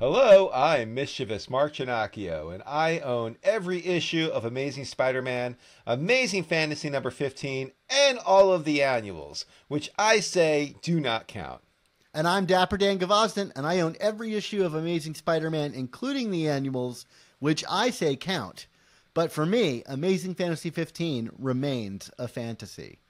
Hello, I'm Mischievous Mark Ginocchio, and I own every issue of Amazing Spider Man, Amazing Fantasy number 15, and all of the annuals, which I say do not count. And I'm Dapper Dan Gvozden, and I own every issue of Amazing Spider Man, including the annuals, which I say count. But for me, Amazing Fantasy 15 remains a fantasy.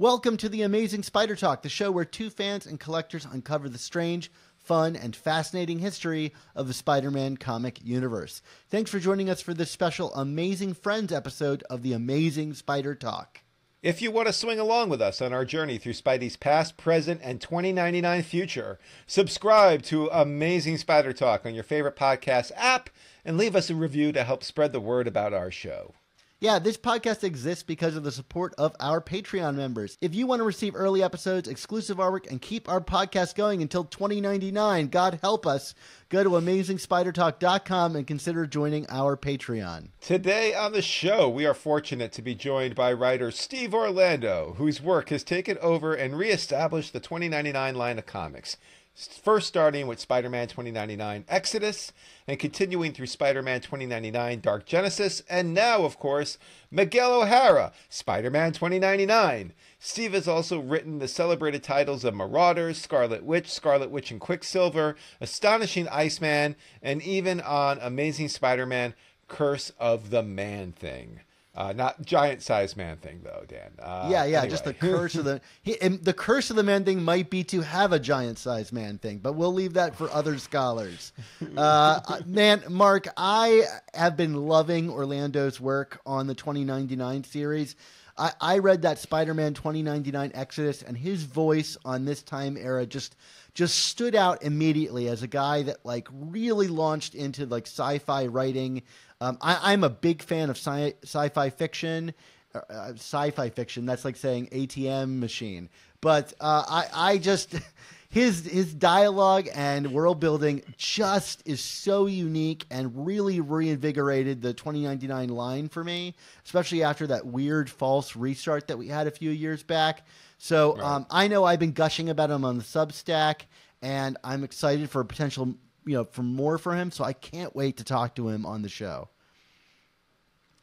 Welcome to the Amazing Spider Talk, the show where two fans and collectors uncover the strange, fun, and fascinating history of the Spider Man comic universe. Thanks for joining us for this special Amazing Friends episode of the Amazing Spider Talk. If you want to swing along with us on our journey through Spidey's past, present, and 2099 future, subscribe to Amazing Spider Talk on your favorite podcast app and leave us a review to help spread the word about our show. Yeah, this podcast exists because of the support of our Patreon members. If you want to receive early episodes, exclusive artwork, and keep our podcast going until 2099, God help us, go to amazingspidertalk.com and consider joining our Patreon. Today on the show, we are fortunate to be joined by writer Steve Orlando, whose work has taken over and reestablished the 2099 line of comics. First starting with Spider Man 2099 Exodus, and continuing through Spider Man 2099 Dark Genesis, and now, of course, Miguel O'Hara, Spider Man 2099. Steve has also written the celebrated titles of Marauders, Scarlet Witch, Scarlet Witch and Quicksilver, Astonishing Iceman, and even on Amazing Spider Man Curse of the Man Thing. Uh, not giant size man thing though, Dan. Uh, yeah, yeah, anyway. just the curse of the he, the curse of the man thing might be to have a giant size man thing, but we'll leave that for other scholars. Uh, man, Mark, I have been loving Orlando's work on the 2099 series. I, I read that Spider-Man 2099 Exodus, and his voice on this time era just just stood out immediately as a guy that like really launched into like sci-fi writing. Um, I, am a big fan of sci- fi fiction, uh, uh, sci-fi fiction. That's like saying ATM machine. But uh, I, I just his his dialogue and world building just is so unique and really reinvigorated the 2099 line for me, especially after that weird false restart that we had a few years back. So right. um, I know I've been gushing about him on the Substack, and I'm excited for a potential you know for more for him. So I can't wait to talk to him on the show.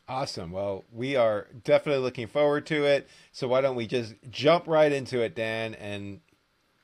Awesome. Well, we are definitely looking forward to it. So why don't we just jump right into it, Dan, and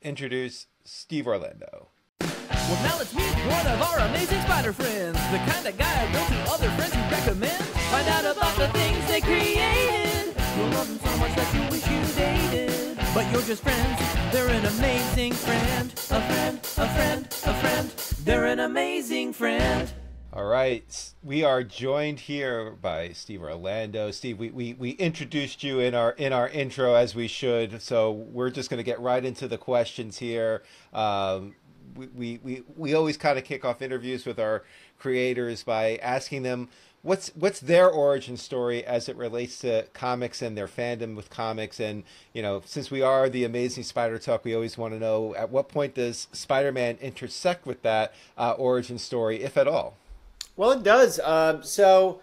introduce Steve Orlando. Well, now let's meet one of our amazing spider friends. The kind of guy I other friends recommend. Find out about the things they created. You'll love them so much that you wish you dated. But you're just friends. They're an amazing friend. A friend, a friend, a friend. They're an amazing friend. All right, we are joined here by Steve Orlando. Steve, we, we, we introduced you in our in our intro as we should, so we're just going to get right into the questions here. Um, we, we, we, we always kind of kick off interviews with our creators by asking them what's what's their origin story as it relates to comics and their fandom with comics and you know since we are the amazing spider talk we always want to know at what point does spider-man intersect with that uh, origin story if at all well, it does. Uh, so,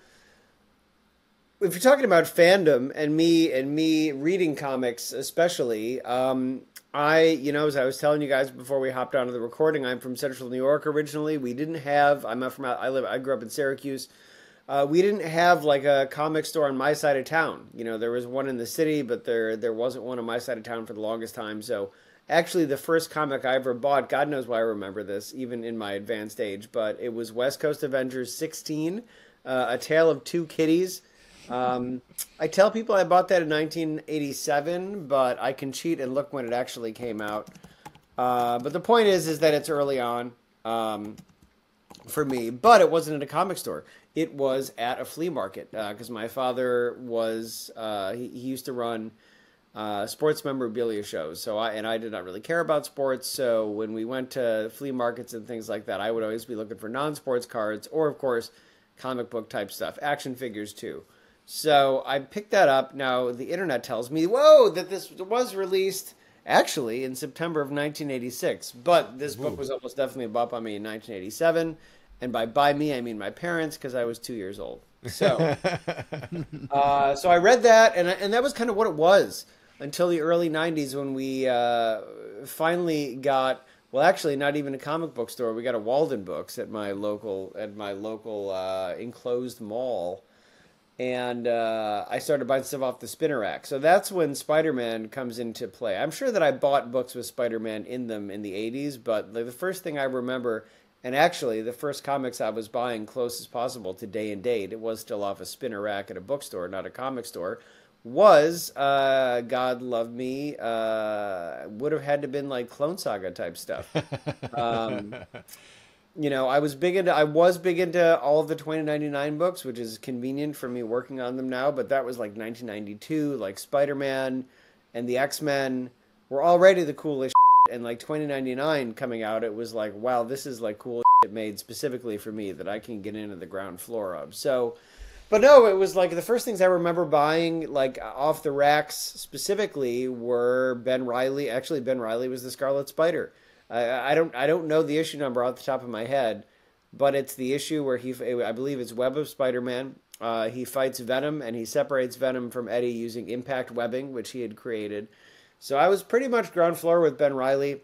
if you're talking about fandom and me and me reading comics, especially, um, I, you know, as I was telling you guys before we hopped onto the recording, I'm from Central New York originally. We didn't have. I'm from. I live. I grew up in Syracuse. Uh, we didn't have like a comic store on my side of town. You know, there was one in the city, but there there wasn't one on my side of town for the longest time. So actually the first comic I ever bought. God knows why I remember this, even in my advanced age. But it was West Coast Avengers 16, uh, A Tale of Two Kitties. Um, I tell people I bought that in 1987, but I can cheat and look when it actually came out. Uh, but the point is, is that it's early on um, for me. But it wasn't at a comic store. It was at a flea market because uh, my father was uh, he, he used to run uh, sports memorabilia shows. So I and I did not really care about sports. So when we went to flea markets and things like that, I would always be looking for non-sports cards or, of course, comic book type stuff, action figures too. So I picked that up. Now the internet tells me, whoa, that this was released actually in September of 1986. But this book was almost definitely bought by me in 1987. And by by me, I mean my parents because I was two years old. So, uh, so I read that, and and that was kind of what it was until the early 90s when we uh, finally got Well, actually, not even a comic book store. We got a Waldenbooks at my local at my local uh, enclosed mall, and uh, I started buying stuff off the spinner rack. So that's when Spider Man comes into play. I'm sure that I bought books with Spider Man in them in the '80s, but the first thing I remember, and actually the first comics I was buying close as possible to day and date, it was still off a spinner rack at a bookstore, not a comic store was uh, God Love Me uh, would have had to been like Clone Saga type stuff. Um, you know, I was big into I was big into all of the 2099 books, which is convenient for me working on them now. But that was like 1992, like Spider Man and the X Men were already the coolest. Shit. And like 2099 coming out, it was like, wow, this is like cool shit made specifically for me that I can get into the ground floor of. So but no, it was like the first things I remember buying, like off the racks specifically, were Ben Reilly. Actually, Ben Reilly was the Scarlet Spider. I, I don't, I don't know the issue number off the top of my head, but it's the issue where he, I believe it's Web of Spider-Man. Uh, he fights Venom and he separates Venom from Eddie using impact webbing, which he had created. So I was pretty much ground floor with Ben Reilly.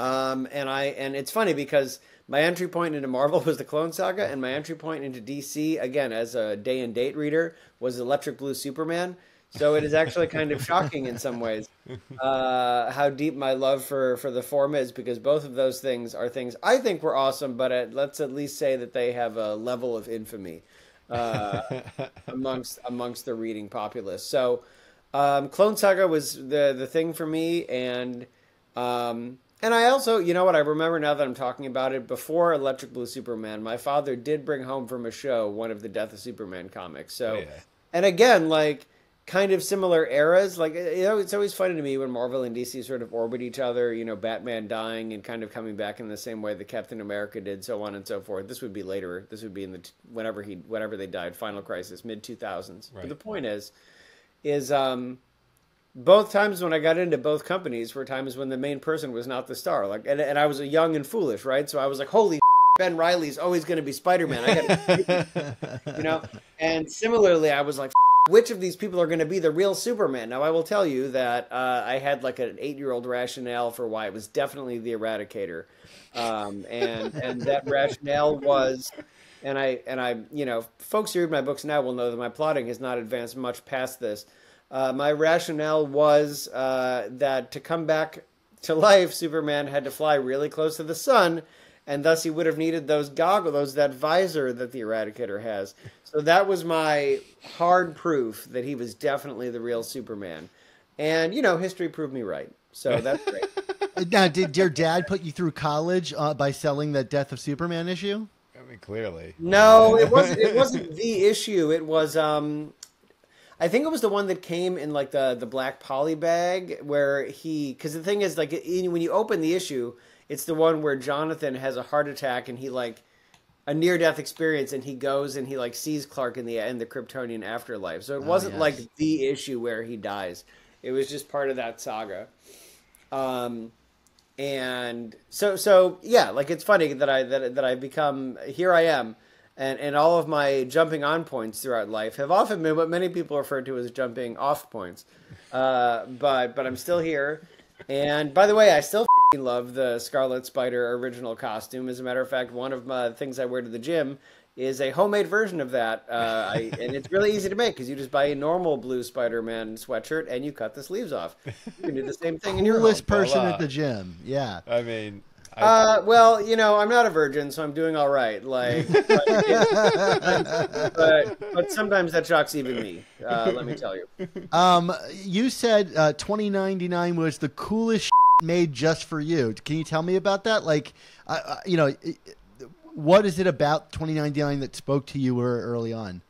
Um, and I, and it's funny because my entry point into Marvel was the Clone Saga, and my entry point into DC, again, as a day and date reader, was Electric Blue Superman. So it is actually kind of shocking in some ways uh, how deep my love for, for the form is because both of those things are things I think were awesome, but at, let's at least say that they have a level of infamy uh, amongst amongst the reading populace. So um, Clone Saga was the the thing for me, and um, and I also, you know what, I remember now that I'm talking about it, before Electric Blue Superman, my father did bring home from a show one of the Death of Superman comics. So, Oh, yeah. and again, like, kind of similar eras. Like, you know, it's always funny to me when Marvel and DC sort of orbit each other, you know, Batman dying and kind of coming back in the same way that Captain America did, so on and so forth. This would be later. This would be in the, t- whenever he, whenever they died, Final Crisis, mid 2000s. But the point is, is, um, both times when I got into both companies were times when the main person was not the star. Like, and, and I was a young and foolish, right? So I was like, "Holy, Ben Reilly's always going to be Spider Man." You know. And similarly, I was like, "Which of these people are going to be the real Superman?" Now, I will tell you that uh, I had like an eight-year-old rationale for why it was definitely the Eradicator, um, and and that rationale was. And I and I, you know, folks who read my books now will know that my plotting has not advanced much past this. Uh, my rationale was uh, that to come back to life, Superman had to fly really close to the sun, and thus he would have needed those goggles, those that visor that the Eradicator has. So that was my hard proof that he was definitely the real Superman. And you know, history proved me right. So that's great. now, did your dad put you through college uh, by selling that Death of Superman issue? I mean, clearly. No, it wasn't. It wasn't the issue. It was. Um, I think it was the one that came in like the the black poly bag where he. Because the thing is, like, in, when you open the issue, it's the one where Jonathan has a heart attack and he like a near death experience and he goes and he like sees Clark in the in the Kryptonian afterlife. So it wasn't yes. like the issue where he dies. It was just part of that saga. Um, and so so yeah, like it's funny that I that that I've become here I am. And, and all of my jumping on points throughout life have often been what many people refer to as jumping off points. Uh, but but I'm still here. And by the way, I still f***ing love the Scarlet Spider original costume. As a matter of fact, one of my things I wear to the gym is a homemade version of that. Uh, I, and it's really easy to make because you just buy a normal blue Spider-Man sweatshirt and you cut the sleeves off. You can do the same thing in your home. Coolest person Voila. at the gym. Yeah. I mean, I, Uh, well, you know, I'm not a virgin, so I'm doing all right. Like, but, but, but sometimes that shocks even me. Uh, let me tell you. Um, you said uh, 2099 was the coolest made just for you. Can you tell me about that? Like, uh, uh, you know, i- i- what is it about 2099 that spoke to you er- early on?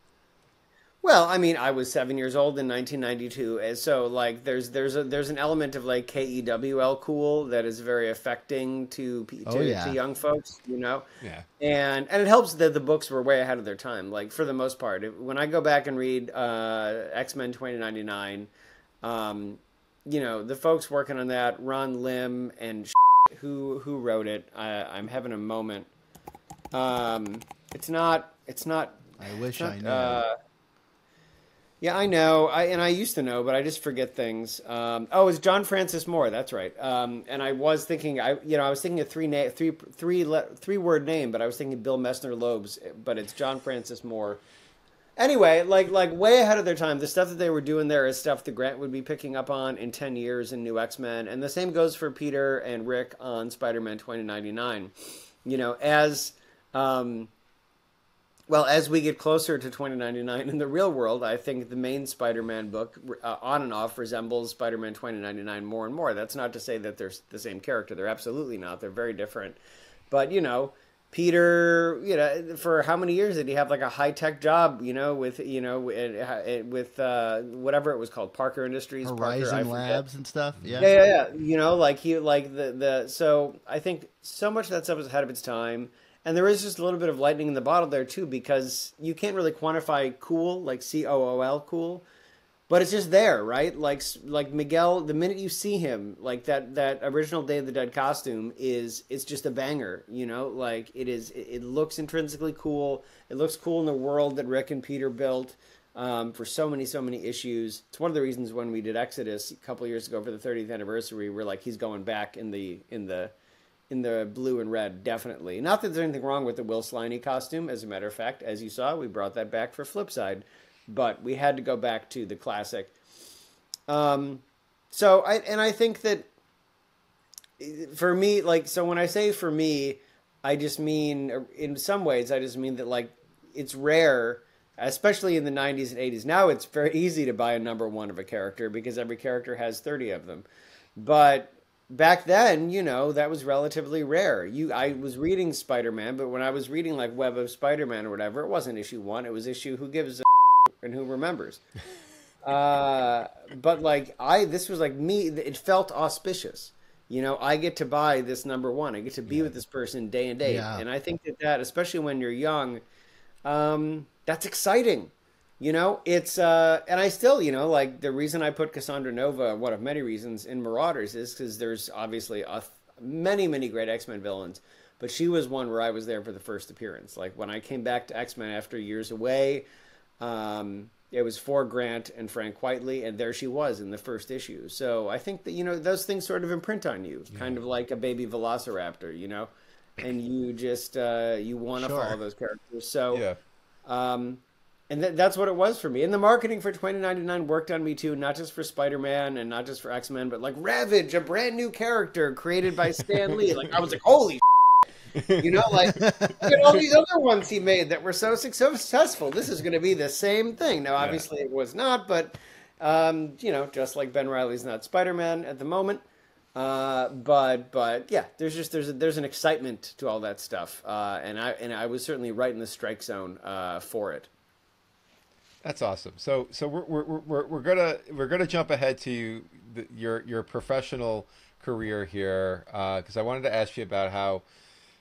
Well, I mean, I was seven years old in 1992, and so like, there's there's a there's an element of like KEWL cool that is very affecting to to, Oh, yeah. to young folks, you know. yeah. and and it helps that the books were way ahead of their time like for the most part If- when i go back and read uh, x-men 2099 um, you know the folks working on that ron lim and who who wrote it I, i'm having a moment um, it's not it's not I wish it's I not, knew. uh, Yeah, I know. I and I used to know, but I just forget things. Um, oh, it's John Francis Moore. That's right. Um, and I was thinking, I you know, I was thinking a three na- three three le- three word name, but I was thinking Bill Messner Loebs, but it's John Francis Moore. Anyway, like like way ahead of their time. The stuff that they were doing there is stuff that Grant would be picking up on in ten years in New X Men, and the same goes for Peter and Rick on Spider Man twenty ninety nine. You know, as um, well, as we get closer to 2099 in the real world, I think the main Spider Man book, uh, on and off, resembles Spider Man 2099 more and more. That's not to say that they're the same character. They're absolutely not. They're very different. But, you know, Peter, you know, for how many years did he have like a high tech job, you know, with, you know, with uh, whatever it was called, Parker Industries, Horizon Parker, Labs and stuff? Yeah. yeah. Yeah, yeah, You know, like he, like the, the, so I think so much of that stuff was ahead of its time and there is just a little bit of lightning in the bottle there too because you can't really quantify cool like C O O L cool, but it's just there, right? Like like Miguel, the minute you see him, like that that original Day of the Dead costume is it's just a banger, you know. Like it is, it, it looks intrinsically cool. It looks cool in the world that Rick and Peter built. Um, for so many, so many issues. It's one of the reasons when we did Exodus a couple years ago for the 30th anniversary, we're like, he's going back in the in the in the blue and red, definitely. Not that there's anything wrong with the Will Sliney costume. As a matter of fact, as you saw, we brought that back for Flipside, but we had to go back to the classic. Um, so I and I think that for me, like, so when I say for me, I just mean in some ways, I just mean that like it's rare, especially in the '90s and '80s. Now it's very easy to buy a number one of a character because every character has 30 of them, but back then, you know, that was relatively rare. You, I was reading Spider Man, but when I was reading like Web of Spider Man or whatever, it wasn't issue one. It was issue Who Gives a and Who Remembers. uh, but like I, this was like me. It felt auspicious. You know, I get to buy this number one. I get to be yeah. with this person day and day, yeah. and I think that that, especially when you're young, um, that's exciting. You know, it's uh, and I still, you know, like the reason I put Cassandra Nova, one of many reasons, in Marauders is because there's obviously a, many, many great X Men villains, but she was one where I was there for the first appearance. Like when I came back to X Men after years away, um, it was for Grant and Frank Quitely, and there she was in the first issue. So I think that you know those things sort of imprint on you, yeah. kind of like a baby Velociraptor, you know, and you just uh, you want to sure. follow those characters. So. Yeah. Um, and th- that's what it was for me. And the marketing for 2099 worked on me too, not just for Spider Man and not just for X Men, but like Ravage, a brand new character created by Stan Lee. Like I was like, holy, you know, like all these other ones he made that were so successful. This is going to be the same thing. Now, obviously, yeah. it was not, but um, you know, just like Ben Reilly's not Spider Man at the moment. Uh, but but yeah, there's just there's a, there's an excitement to all that stuff, uh, and I and I was certainly right in the strike zone uh, for it. That's awesome. So so we're we're we're, we're gonna we're gonna jump ahead to the, your your professional career here because uh, I wanted to ask you about how.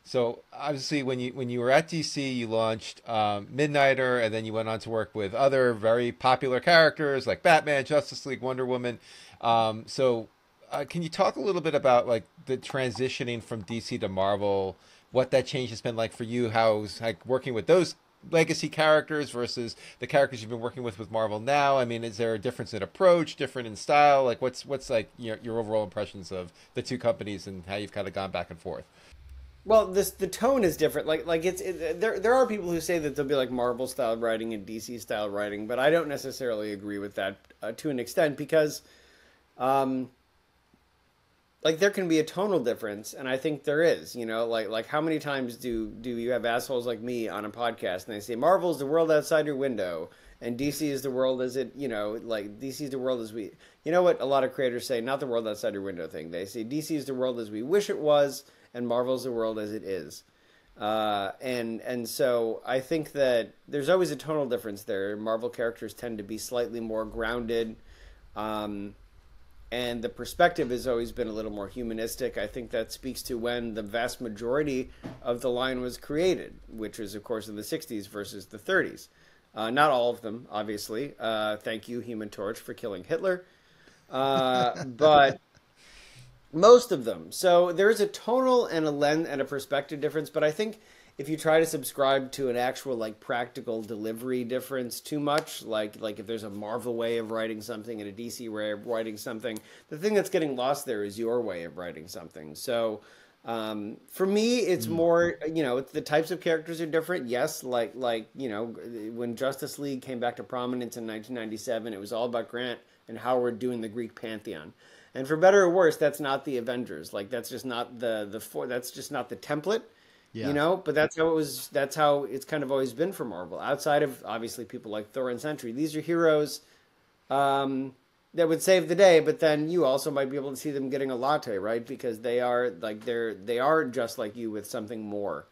So obviously, when you when you were at DC, you launched um, Midnighter, and then you went on to work with other very popular characters like Batman, Justice League, Wonder Woman. Um, so, uh, can you talk a little bit about like the transitioning from DC to Marvel? What that change has been like for you? How's like working with those legacy characters versus the characters you've been working with with Marvel now? I mean, is there a difference in approach, different in style? Like, what's what's like your your overall impressions of the two companies and how you've kind of gone back and forth? Well, this the tone is different. Like like it's it, there there are people who say that there'll be like Marvel style writing and DC style writing, but I don't necessarily agree with that uh, to an extent because um like there can be a tonal difference and i think there is you know like like how many times do do you have assholes like me on a podcast and they say marvel's the world outside your window and dc is the world as it you know like dc is the world as we you know what a lot of creators say? Not the world outside your window thing. They say dc is the world as we wish it was and marvel's the world as it is. Uh, and and so I think that there's always a tonal difference there. Marvel characters tend to be slightly more grounded, um, and the perspective has always been a little more humanistic. I think that speaks to when the vast majority of the line was created, which was, of course, in the 60s versus the 30s. Uh, not all of them, obviously. Uh, thank you, Human Torch, for killing Hitler. Uh, but most of them. So there's a tonal and a lens and a perspective difference, but I think if you try to subscribe to an actual like practical delivery difference too much, like like if there's a Marvel way of writing something and a DC way of writing something, the thing that's getting lost there is your way of writing something. So um, for me, it's more you know the types of characters are different. Yes, like like you know when Justice League came back to prominence in 1997, it was all about Grant and Howard doing the Greek pantheon. And for better or worse, that's not the Avengers. Like that's just not the the for that's just not the template. Yeah. You know, but that's how it was. That's how it's kind of always been for Marvel. Outside of obviously people like Thor and Sentry, these are heroes um, that would save the day. But then you also might be able to see them getting a latte, right? Because they are like they're they are just like you with something more.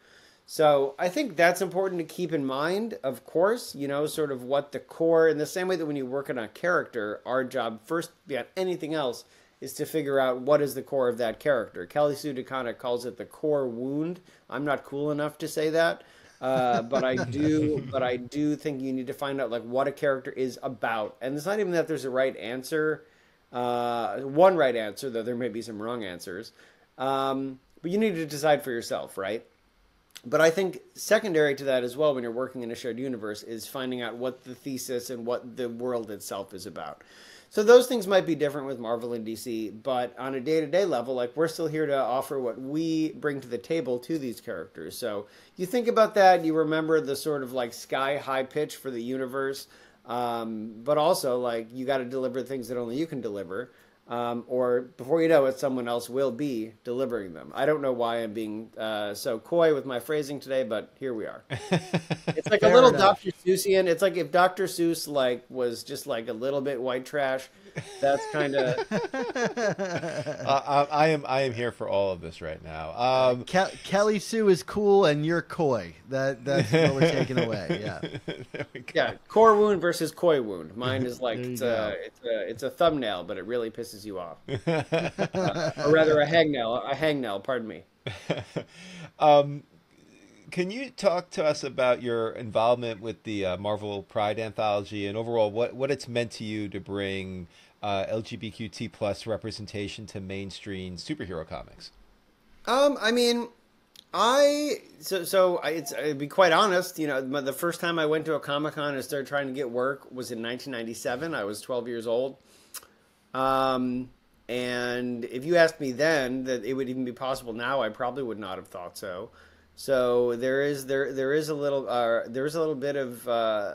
So I think that's important to keep in mind. Of course, you know, sort of what the core. In the same way that when you work on a character, our job first beyond anything else is to figure out what is the core of that character. Kelly Sue DeConnick calls it the core wound. I'm not cool enough to say that, uh, but I do. but I do think you need to find out like what a character is about, and it's not even that there's a right answer. Uh, one right answer, though there may be some wrong answers. Um, but you need to decide for yourself, right? But I think secondary to that as well, when you're working in a shared universe, is finding out what the thesis and what the world itself is about. So those things might be different with Marvel and DC, but on a day-to-day level, like we're still here to offer what we bring to the table to these characters. So you think about that, you remember the sort of like sky-high pitch for the universe, um, but also like you got to deliver things that only you can deliver. Um, or before you know it, someone else will be delivering them. I don't know why I'm being uh, so coy with my phrasing today, but here we are. It's like a little enough. Dr. Seussian. It's like if Dr. Seuss like was just like a little bit white trash. That's kind of Uh, I, I am I am here for all of this right now. Um, Ke- Kelly Sue is cool and you're coy. That that's what we're taking away. Yeah. there we go. yeah, core wound versus coy wound. Mine is like it's go. a, it's a it's a thumbnail, but it really pisses you off, Uh, or rather a hangnail. A hangnail. Pardon me. um, can you talk to us about your involvement with the uh, Marvel Pride anthology and overall what, what it's meant to you to bring uh, LGBTQ plus representation to mainstream superhero comics? Um, I mean, I so so I, it's I'd be quite honest. You know, my- the first time I went to a comic con and started trying to get work was in 1997. I was 12 years old. Um, and if you asked me then that it would even be possible now, I probably would not have thought so. So there is there there is a little uh, there is a little bit of uh,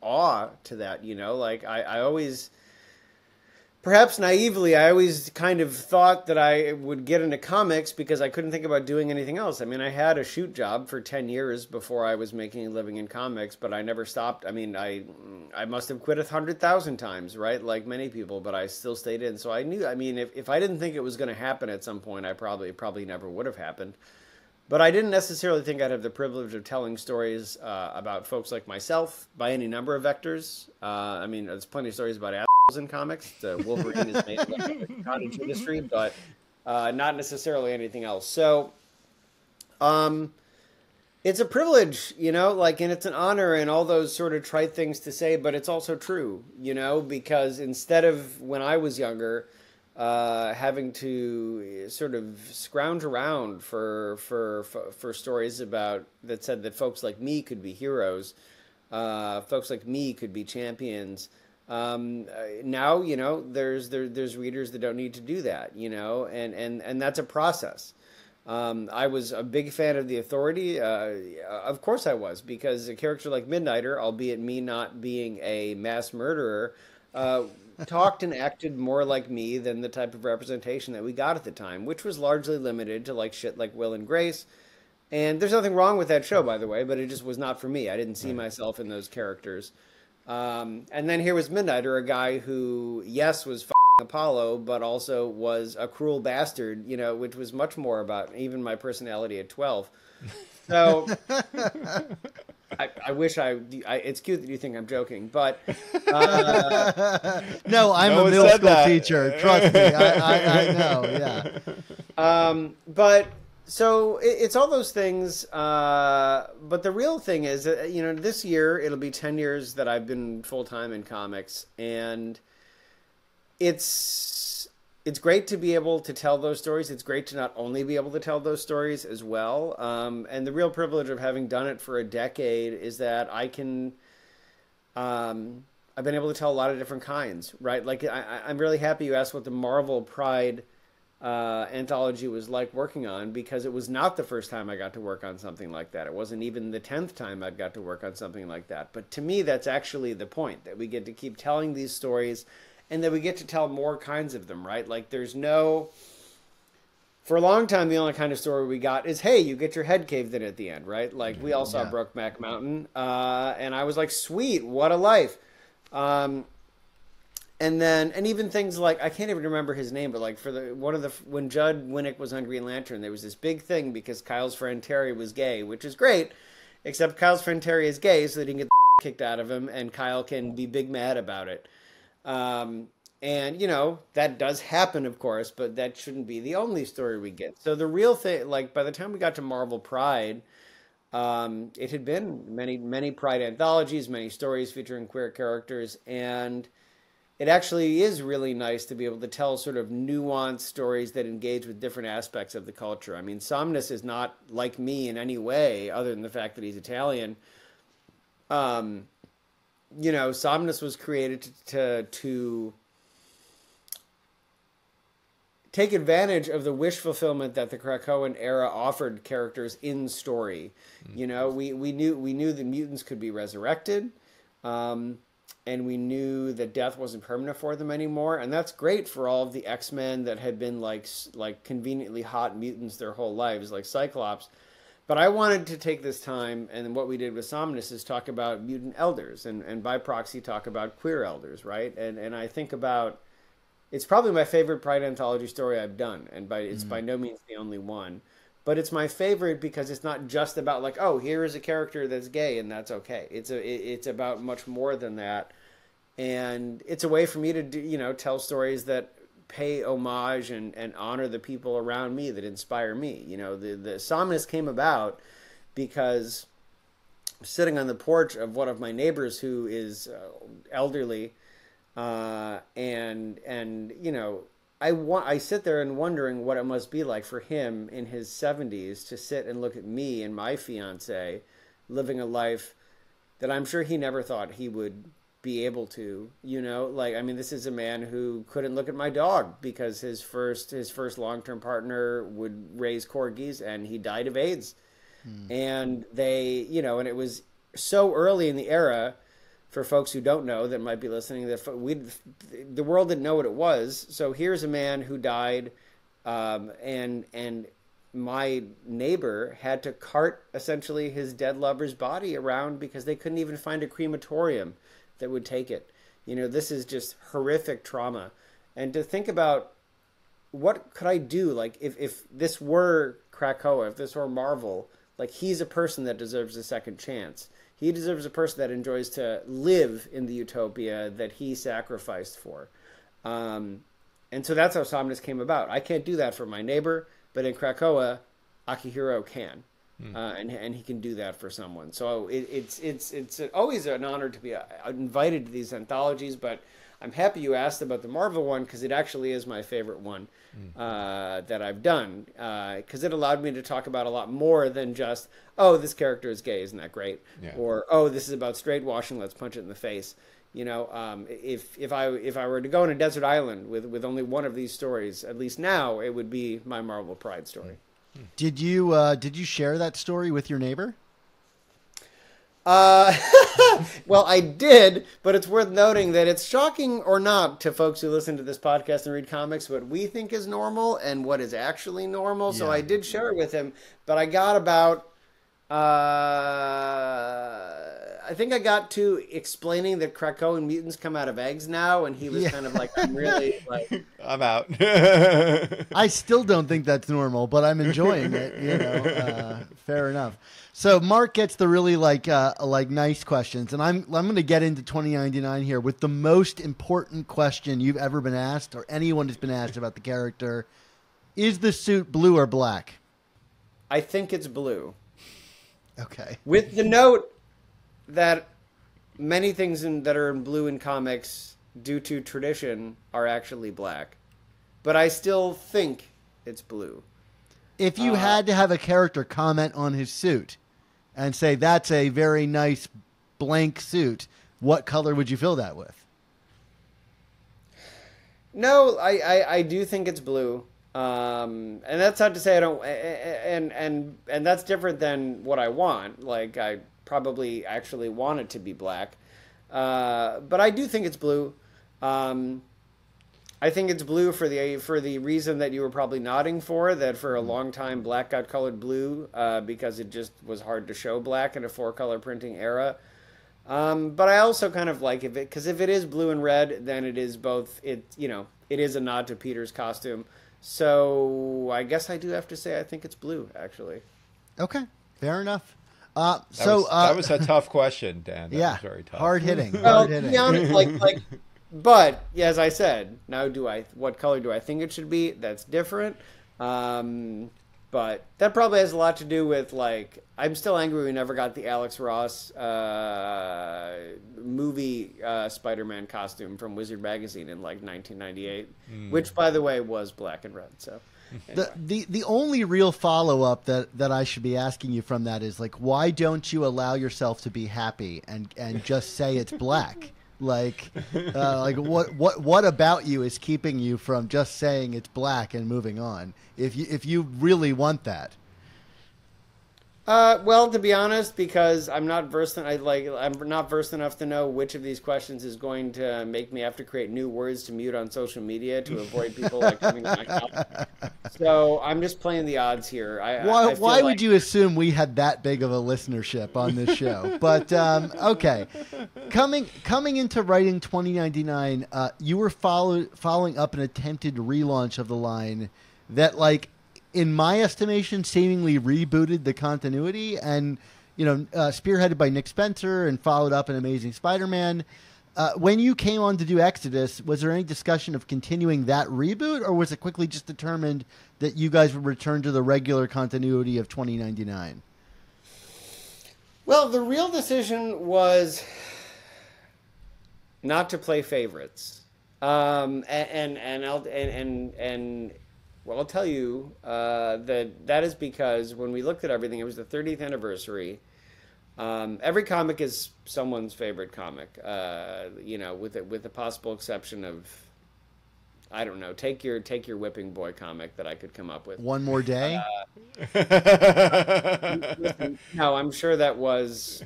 awe to that. You know, like I, I always perhaps naively, I always kind of thought that I would get into comics because I couldn't think about doing anything else. I mean, I had a shoot job for 10 years before I was making a living in comics, but I never stopped. I mean, I I must have quit a 100,000 times, right? Like many people, but I still stayed in. So I knew, I mean, if, if I didn't think it was going to happen at some point, I probably probably never would have happened. But I didn't necessarily think I'd have the privilege of telling stories uh, about folks like myself by any number of vectors. Uh, I mean, there's plenty of stories about in comics. The Wolverine is made like a cottage industry, but uh, not necessarily anything else. So, um, it's a privilege, you know, like, and it's an honor and all those sort of trite things to say, but it's also true, you know, because instead of when I was younger, uh, having to sort of scrounge around for, for for for stories about that said that folks like me could be heroes, uh, folks like me could be champions. Um, uh, now you know there's there, there's readers that don't need to do that, you know, and and and that's a process. Um, I was a big fan of the Authority. Uh, of course, I was because a character like Midnighter, albeit me not being a mass murderer, uh, talked and acted more like me than the type of representation that we got at the time, which was largely limited to like shit like Will and Grace. And there's nothing wrong with that show, by the way, but it just was not for me. I didn't see myself in those characters. Um, and then here was Midnighter, a guy who, yes, was f***ing Apollo, but also was a cruel bastard, you know, which was much more about even my personality at 12. So I, I wish I, I, it's cute that you think I'm joking, but uh, No, I'm No a middle school that. teacher. Trust me. I, I, I know. Yeah. Um, but so it, it's all those things. Uh, but the real thing is, that, you know, this year it'll be 10 years that I've been full time in comics. And it's it's great to be able to tell those stories. It's great to not only be able to tell those stories as well. Um, and the real privilege of having done it for a decade is that I can. Um, I've been able to tell a lot of different kinds, right? Like I, I'm really happy you asked what the Marvel Pride uh, anthology was like working on because it was not the first time I got to work on something like that. It wasn't even the tenth time I've got to work on something like that. But to me, that's actually the point that we get to keep telling these stories, and that we get to tell more kinds of them, right? Like there's no. For a long time, the only kind of story we got is, "Hey, you get your head caved in at the end," right? Like we all saw Yeah. Brokeback Mountain, uh, and I was like, "Sweet, what a life!" Um, and then and even things like I can't even remember his name, but like for the one of the when Judd Winick was on Green Lantern, there was this big thing because Kyle's friend Terry was gay, which is great, except Kyle's friend Terry is gay, so that he can get the kicked out of him, and Kyle can be big mad about it. Um, and you know that does happen, of course, but that shouldn't be the only story we get. So the real thing, like by the time we got to Marvel Pride, um, it had been many, many Pride anthologies, many stories featuring queer characters, and it actually is really nice to be able to tell sort of nuanced stories that engage with different aspects of the culture. I mean, Somnus is not like me in any way, other than the fact that he's Italian. Um, you know, Somnus was created to to, to take advantage of the wish fulfillment that the Krakoan era offered characters in story. You know, we, we knew we knew the mutants could be resurrected, um, and we knew that death wasn't permanent for them anymore, and that's great for all of the X Men that had been like like conveniently hot mutants their whole lives, like Cyclops. But I wanted to take this time, and what we did with Somnus is talk about mutant elders, and, and by proxy talk about queer elders, right? And and I think about it's probably my favorite Pride anthology story I've done, and by it's mm-hmm. by no means the only one. But it's my favorite because it's not just about like, oh, here is a character that's gay and that's okay. It's a it, it's about much more than that, and it's a way for me to do you know tell stories that pay homage and, and honor the people around me that inspire me. You know, the the Somnus came about because sitting on the porch of one of my neighbors who is uh, elderly uh, and and you know I want I sit there and wondering what it must be like for him in his 70s to sit and look at me and my fiance living a life that I'm sure he never thought he would be able to you know? Like I mean this is a man who couldn't look at my dog because his first his first long-term partner would raise corgis and he died of AIDS. Hmm. And they you know and it was so early in the era for folks who don't know that might be listening that we the world didn't know what it was so here's a man who died um, and and my neighbor had to cart essentially his dead lover's body around because they couldn't even find a crematorium that would take it you know this is just horrific trauma and to think about what could I do? Like, if, if this were Krakoa, if this were Marvel, like, he's a person that deserves a second chance. He deserves a person that enjoys to live in the utopia that he sacrificed for. Um, and so that's how Somnus came about. I can't do that for my neighbor, but in Krakoa, Akihiro can. Uh, and and he can do that for someone. So it, it's it's it's always an honor to be uh, invited to these anthologies. But I'm happy you asked about the Marvel one because it actually is my favorite one uh, that I've done because it allowed me to talk about a lot more than just oh this character is gay, isn't that great? Yeah. Or oh this is about straight washing, let's punch it in the face. You know, um, if if I if I were to go on a desert island with with only one of these stories, at least now it would be my Marvel Pride story. Did you uh, did you share that story with your neighbor? Uh, well, I did, but it's worth noting that it's shocking or not to folks who listen to this podcast and read comics what we think is normal and what is actually normal. So I did share it with him, but I got about, uh, I think I got to explaining that Krakoan mutants come out of eggs now, and he was Yeah. kind of like, I'm really like, I'm out. I still don't think that's normal, but I'm enjoying it. You know, uh, fair enough. So Mark gets the really like uh, like nice questions, and I'm I'm going to get into 2099 here with the most important question you've ever been asked, or anyone has been asked about the character: Is the suit blue or black? I think it's blue. Okay. with the note that many things in, that are in blue in comics due to tradition are actually black but I still think it's blue. If you Uh, had to have a character comment on his suit and say that's a very nice blank suit, what color would you fill that with? No, I, I, I do think it's blue. Um, and that's not to say I don't, and and and that's different than what I want. Like I probably actually want it to be black, uh, but I do think it's blue. Um, I think it's blue for the for the reason that you were probably nodding for. That for a long time, black got colored blue uh, because it just was hard to show black in a four color printing era. Um, but I also kind of like if it because if it is blue and red, then it is both. It you know it is a nod to Peter's costume. So I guess I do have to say I think it's blue actually. Okay, fair enough. Uh, That so was, uh, that was a tough question, Dan. That yeah, was very tough. hard hitting, Well, hard hitting. be honest, like like, but yeah, as I said, now do I what color do I think it should be? That's different. Um, but that probably has a lot to do with like I'm still angry we never got the Alex Ross uh, movie uh, Spider-Man costume from Wizard magazine in like 1998, which by the way was black and red. So The, the the only real follow up that, that I should be asking you from that is like why don't you allow yourself to be happy and, and just say it's black like uh, like what what what about you is keeping you from just saying it's black and moving on? If you if you really want that Uh, well, to be honest, because I'm not versed, in, I like I'm not versed enough to know which of these questions is going to make me have to create new words to mute on social media to avoid people like coming back house. So I'm just playing the odds here. I, why I why like- would you assume we had that big of a listenership on this show but um, okay coming coming into writing 2099 uh, you were follow, following up an attempted relaunch of the line that like in my estimation seemingly rebooted the continuity and you know uh, spearheaded by nick spencer and followed up in amazing spider-man uh, when you came on to do exodus was there any discussion of continuing that reboot or was it quickly just determined that you guys would return to the regular continuity of 2099 Well, the real decision was not to play favorites. Um, and and and and and, and well, I'll tell you uh, that that is because when we looked at everything, it was the 30th anniversary. Um, every comic is someone's favorite comic, uh, you know, with the, with the possible exception of, I don't know, take your take your Whipping Boy comic that I could come up with. one more day No, I'm sure that was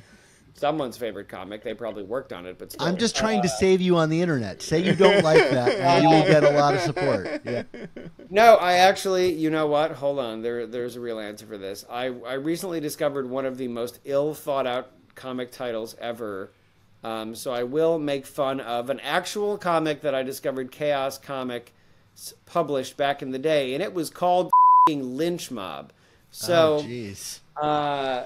someone's favorite comic. They probably worked on it, but still. i'm just trying to save you on the internet say you don't like that and you will get a lot of support yeah. No, I actually, you know what? Hold on. There, there's a real answer for this. I, I recently discovered one of the most ill thought out comic titles ever. Um, so I will make fun of an actual comic that I discovered Chaos Comic published back in the day, and it was called Lynch Mob. So, oh jeez uh,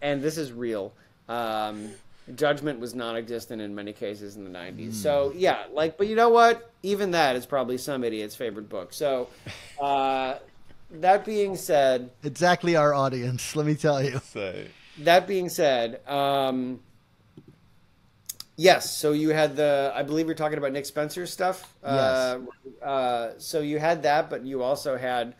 and this is real. Um, judgment was non-existent in many cases in the 90s. So yeah, like, but you know what? Even that is probably some idiot's favorite book. So, uh, that being said, exactly our audience let me tell you Say. that being said, um, yes. So you had the, I believe you're talking about Nick Spencer's stuff. Uh, uh, so you had that, but you also had,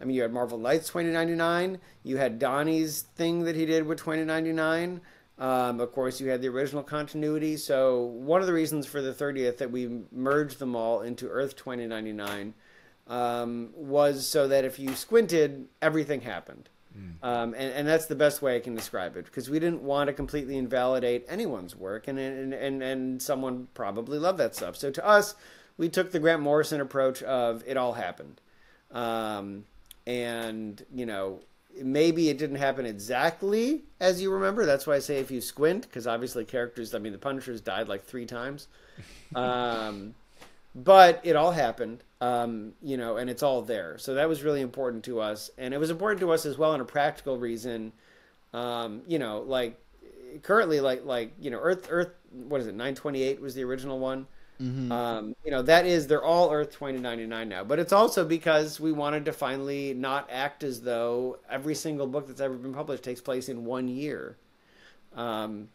I mean, you had Marvel Knights 2099. You had Donnie's thing that he did with 2099. Um, of course, you had the original continuity. So one of the reasons for the 30th that we merged them all into Earth 2099 um, was so that if you squinted, everything happened. Um, and, and that's the best way I can describe it because we didn't want to completely invalidate anyone's work, and, and, and, and someone probably loved that stuff. So to us, we took the Grant Morrison approach of it all happened. Um, and, you know, maybe it didn't happen exactly as you remember. That's why I say if you squint, because obviously characters, I mean, the Punishers died like three times. Um, but it all happened um, you know and it's all there so that was really important to us and it was important to us as well in a practical reason um, you know like currently like like you know earth earth what is it 928 was the original one um, you know that is they're all earth 2099 now but it's also because we wanted to finally not act as though every single book that's ever been published takes place in one year um,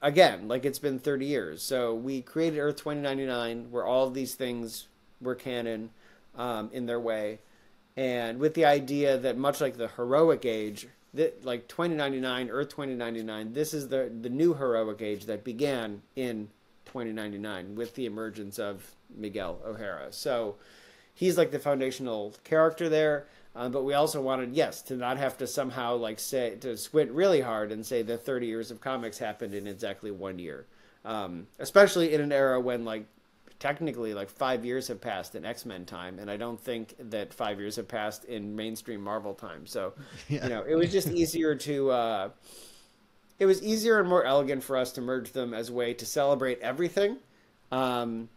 again, like it's been 30 years. So we created Earth 2099, where all these things were canon. um, in their way, and with the idea that much like the heroic age, that like 2099, Earth 2099, this is the the new heroic age that began in 2099 with the emergence of Miguel O'Hara. So he's like the foundational character there. Uh, but we also wanted, yes, to not have to somehow like say to squint really hard and say the 30 years of comics happened in exactly one year, um, especially in an era when like technically like five years have passed in X Men time, and I don't think that five years have passed in mainstream Marvel time. So, Yeah. you know, it was just easier to. Uh, it was easier and more elegant for us to merge them as a way to celebrate everything, um,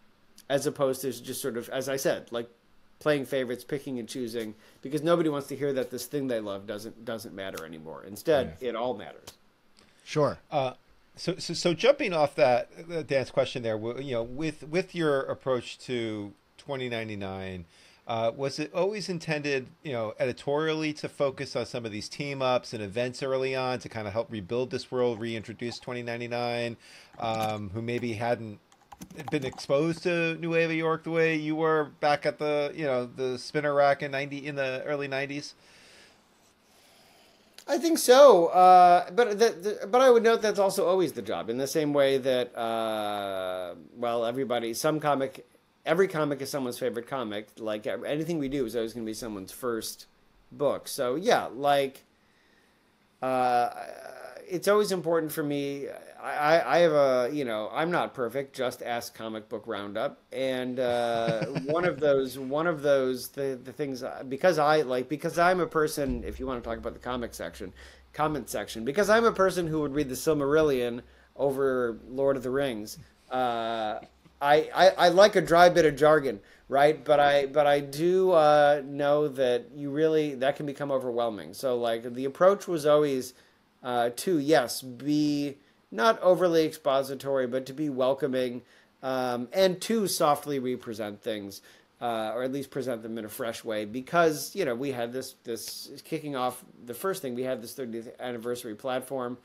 as opposed to just sort of, as I said, like playing favorites, picking and choosing, because nobody wants to hear that this thing they love doesn't doesn't matter anymore. Instead, it all matters. Sure. Uh, so, so, so jumping off that, uh, Dan's question there, you know, with with your approach to 2099, uh, was it always intended, you know, editorially to focus on some of these team ups and events early on to kind of help rebuild this world, reintroduce 2099, um, who maybe hadn't been exposed to Nueva York the way you were back at the, you know, the spinner rack in 90 in the early 90s? I think so, uh, but the, the, but I would note that's also always the job. In the same way that, uh, well, everybody, some comic, every comic is someone's favorite comic. Like anything we do is always going to be someone's first book. So yeah, like, uh, it's always important for me. I, I have a, you know, I'm not perfect. Just ask comic book roundup, and uh, one of those, one of those, the the things because I like because I'm a person. If you want to talk about the comic section, comment section, because I'm a person who would read the Silmarillion over Lord of the Rings. Uh, I, I, I like a dry bit of jargon, right? But I but I do uh, know that you really that can become overwhelming. So like the approach was always uh, to yes be not overly expository, but to be welcoming um, and to softly represent things. Uh, or at least present them in a fresh way, because you know we had this this kicking off the first thing we had this 30th anniversary platform,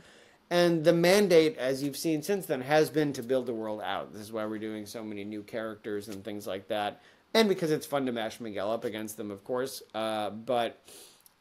and the mandate, as you've seen since then, has been to build the world out. This is why we're doing so many new characters and things like that. And because it's fun to mash Miguel up against them, of course. Uh, but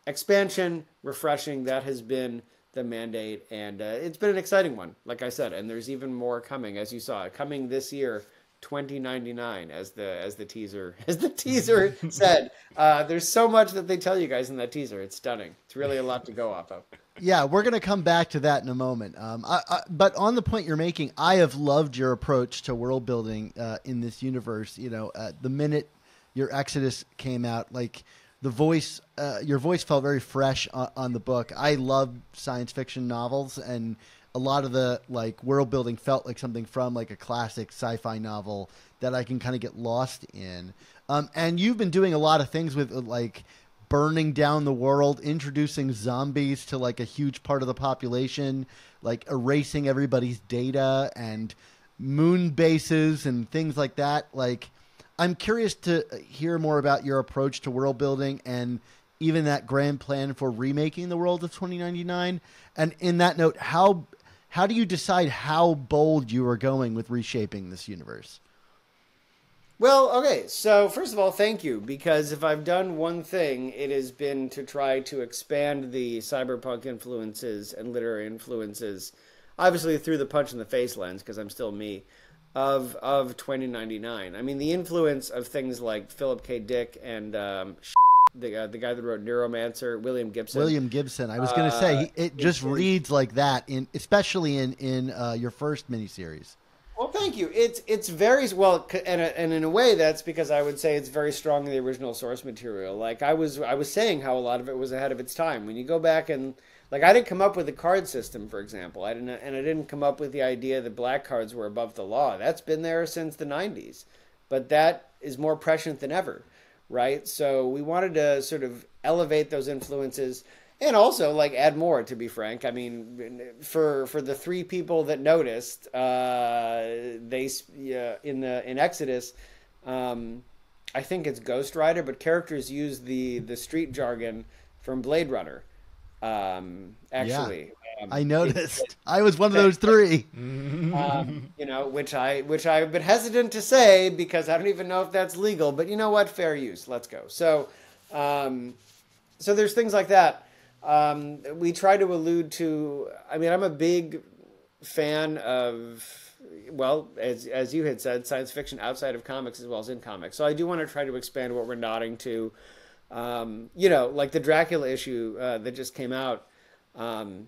expansion, refreshing, that has been the mandate. And uh, it's been an exciting one, like I said. And there's even more coming, as you saw, coming this year. 2099 as the as the teaser as the teaser said uh, there's so much that they tell you guys in that teaser it's stunning it's really a lot to go off of Yeah, we're going to come back to that in a moment. Um, I, I, but on the point you're making, I have loved your approach to world building uh, in this universe. You know, uh, the minute your Exodus came out, like the voice, uh, your voice felt very fresh on, on the book. I love science fiction novels, and a lot of the like world building felt like something from like a classic sci-fi novel that I can kind of get lost in. Um, and you've been doing a lot of things with uh, like burning down the world, introducing zombies to like a huge part of the population, like erasing everybody's data and moon bases and things like that. Like, I'm curious to hear more about your approach to world building and even that grand plan for remaking the world of 2099. And in that note, how how do you decide how bold you are going with reshaping this universe? Well, okay. So first of all, thank you because if I've done one thing, it has been to try to expand the cyberpunk influences and literary influences, obviously through the punch in the face lens because I'm still me, of of 2099. I mean, the influence of things like Philip K. Dick and um, the uh, the guy that wrote Neuromancer, William Gibson. William Gibson. I was going to say Uh, he, it just it's- reads like that in especially in in uh, your first miniseries. Well, thank you. It's it's very well, and and in a way, that's because I would say it's very strong in the original source material. Like I was I was saying how a lot of it was ahead of its time. When you go back and like I didn't come up with the card system, for example. I didn't, and I didn't come up with the idea that black cards were above the law. That's been there since the '90s, but that is more prescient than ever, right? So we wanted to sort of elevate those influences and also like add more to be frank. I mean for for the three people that noticed uh they uh, in the in exodus um i think it's ghost rider but characters use the the street jargon from blade runner um actually I noticed. I was one of those three. um, you know, which I which I've been hesitant to say because I don't even know if that's legal. But you know what? Fair use. Let's go. So, um, so there's things like that. Um, we try to allude to. I mean, I'm a big fan of well, as as you had said, science fiction outside of comics as well as in comics. So I do want to try to expand what we're nodding to. Um, you know, like the Dracula issue uh, that just came out. Um,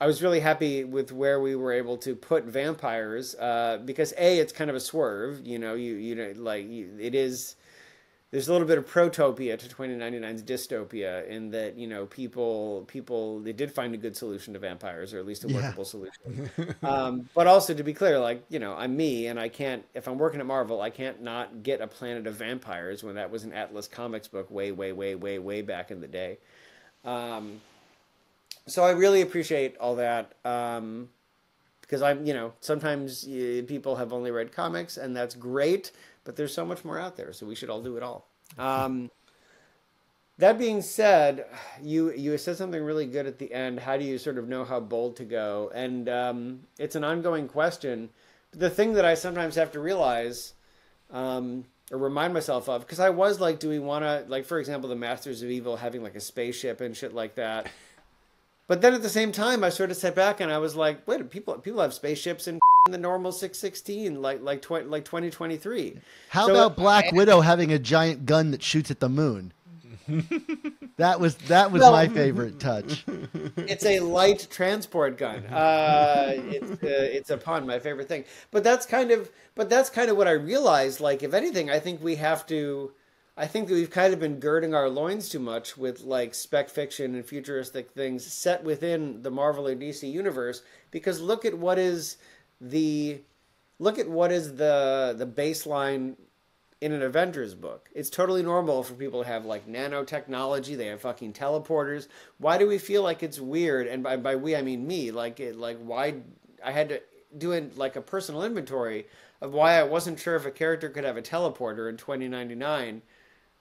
I was really happy with where we were able to put vampires uh, because a it's kind of a swerve. You know, you you know like you, it is. There's a little bit of protopia to 2099's dystopia in that you know people people they did find a good solution to vampires or at least a Yeah. workable solution. um, but also to be clear, like you know I'm me and I can't if I'm working at Marvel I can't not get a Planet of Vampires when that was an Atlas Comics book way way way way way back in the day. Um, so I really appreciate all that um, because I'm, you know, sometimes people have only read comics and that's great, but there's so much more out there, so we should all do it all. Um, that being said, you you said something really good at the end. How do you sort of know how bold to go? And um, it's an ongoing question. The thing that I sometimes have to realize um, or remind myself of because I was like, do we want to like, for example, the Masters of Evil having like a spaceship and shit like that. But then at the same time, I sort of sat back and I was like, wait, people people have spaceships in the normal six sixteen, like like tw- like twenty twenty three. How So- about Black Widow having a giant gun that shoots at the moon? that was that was Well- my favorite touch. it's a light transport gun. Uh, it's uh, it's a pun, my favorite thing. But that's kind of but that's kind of what I realized. Like, if anything, I think we have to. I think that we've kind of been girding our loins too much with like spec fiction and futuristic things set within the Marvel or DC universe. Because look at what is the look at what is the the baseline in an Avengers book. It's totally normal for people to have like nanotechnology. They have fucking teleporters. Why do we feel like it's weird? And by, by we, I mean me. Like it, like why I had to do it like a personal inventory of why I wasn't sure if a character could have a teleporter in 2099.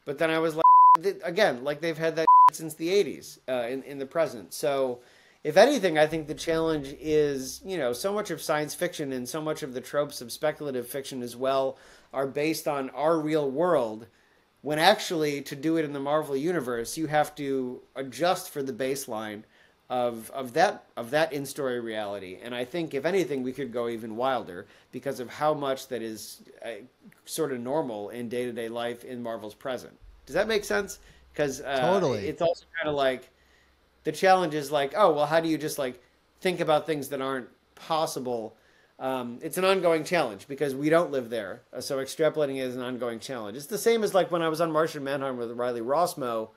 But then I was like, again, like they've had that since the 80s uh, in in the present. So. If anything, I think the challenge is, you know, so much of science fiction and so much of the tropes of speculative fiction as well are based on our real world when actually to do it in the Marvel universe you have to adjust for the baseline of of that of that in story reality and I think if anything we could go even wilder because of how much that is uh, sort of normal in day-to-day life in Marvel's present. Does that make sense? Cuz uh, Totally. it's also kind of like the challenge is like, oh, well, how do you just like think about things that aren't possible? Um, it's an ongoing challenge because we don't live there. Uh, So extrapolating is an ongoing challenge. It's the same as like when I was on Martian Manhunter with Riley Rossmo.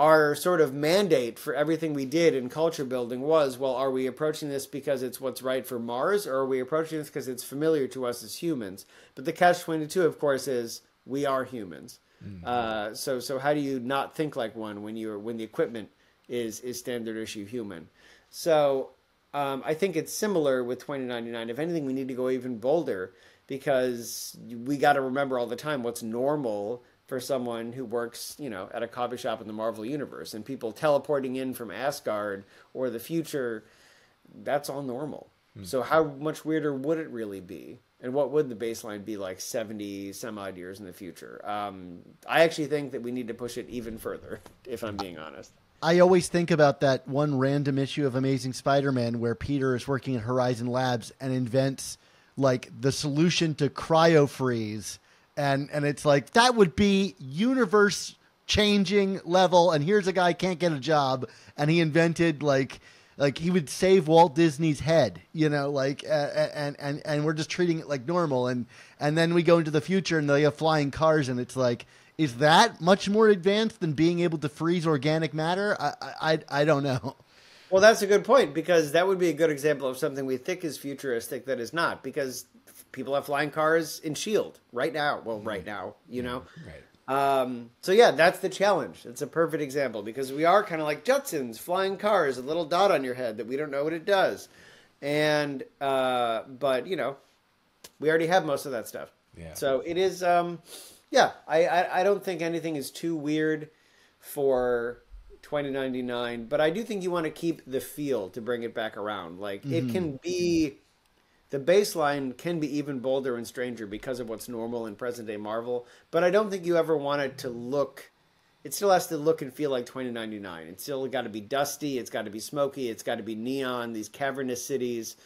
Our sort of mandate for everything we did in culture building was, well, are we approaching this because it's what's right for Mars, or are we approaching this because it's familiar to us as humans? But the catch twenty two, of course, is we are humans. Uh, so so how do you not think like one when you're when the equipment is is standard issue human? So um, I think it's similar with 2099. If anything, we need to go even bolder because we got to remember all the time what's normal for someone who works, you know, at a coffee shop in the Marvel universe and people teleporting in from Asgard or the future. That's all normal. So how much weirder would it really be? And what would the baseline be like 70 some odd years in the future? Um, I actually think that we need to push it even further, if I'm being honest. I always think about that one random issue of Amazing Spider-Man where Peter is working at Horizon Labs and invents like the solution to cryo freeze, and and it's like that would be universe changing level. And here's a guy can't get a job, and he invented like like he would save Walt Disney's head, you know, like uh, and and and we're just treating it like normal, and and then we go into the future and they have flying cars, and it's like. Is that much more advanced than being able to freeze organic matter? I I, I- I don't know. Well, that's a good point because that would be a good example of something we think is futuristic that is not because people have flying cars in Shield right now. Well, right now, you know. Right. Um, so yeah, that's the challenge. It's a perfect example because we are kind of like Jetsons, flying cars, a little dot on your head that we don't know what it does, and uh, but you know, we already have most of that stuff. Yeah. So it is. Um, yeah, I, I I don't think anything is too weird for 2099, but I do think you want to keep the feel to bring it back around. Like it can be the baseline can be even bolder and stranger because of what's normal in present day Marvel, but I don't think you ever want it to look it still has to look and feel like 2099. It's still got to be dusty, it's got to be smoky, it's got to be neon, these cavernous cities.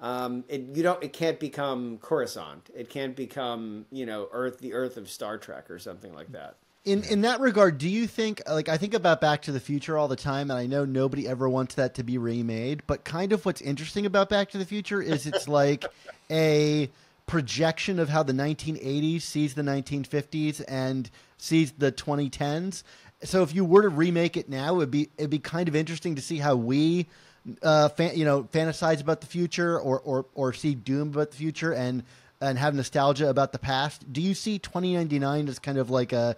Um, it you don't it can't become Coruscant. It can't become, you know, Earth the Earth of Star Trek or something like that. In in that regard, do you think like I think about Back to the Future all the time, and I know nobody ever wants that to be remade, but kind of what's interesting about Back to the Future is it's like a projection of how the 1980s sees the 1950s and sees the 2010s. So if you were to remake it now, it'd be it'd be kind of interesting to see how we, uh, fan, you know, fantasize about the future or or or see doom about the future and and have nostalgia about the past. Do you see 2099 as kind of like a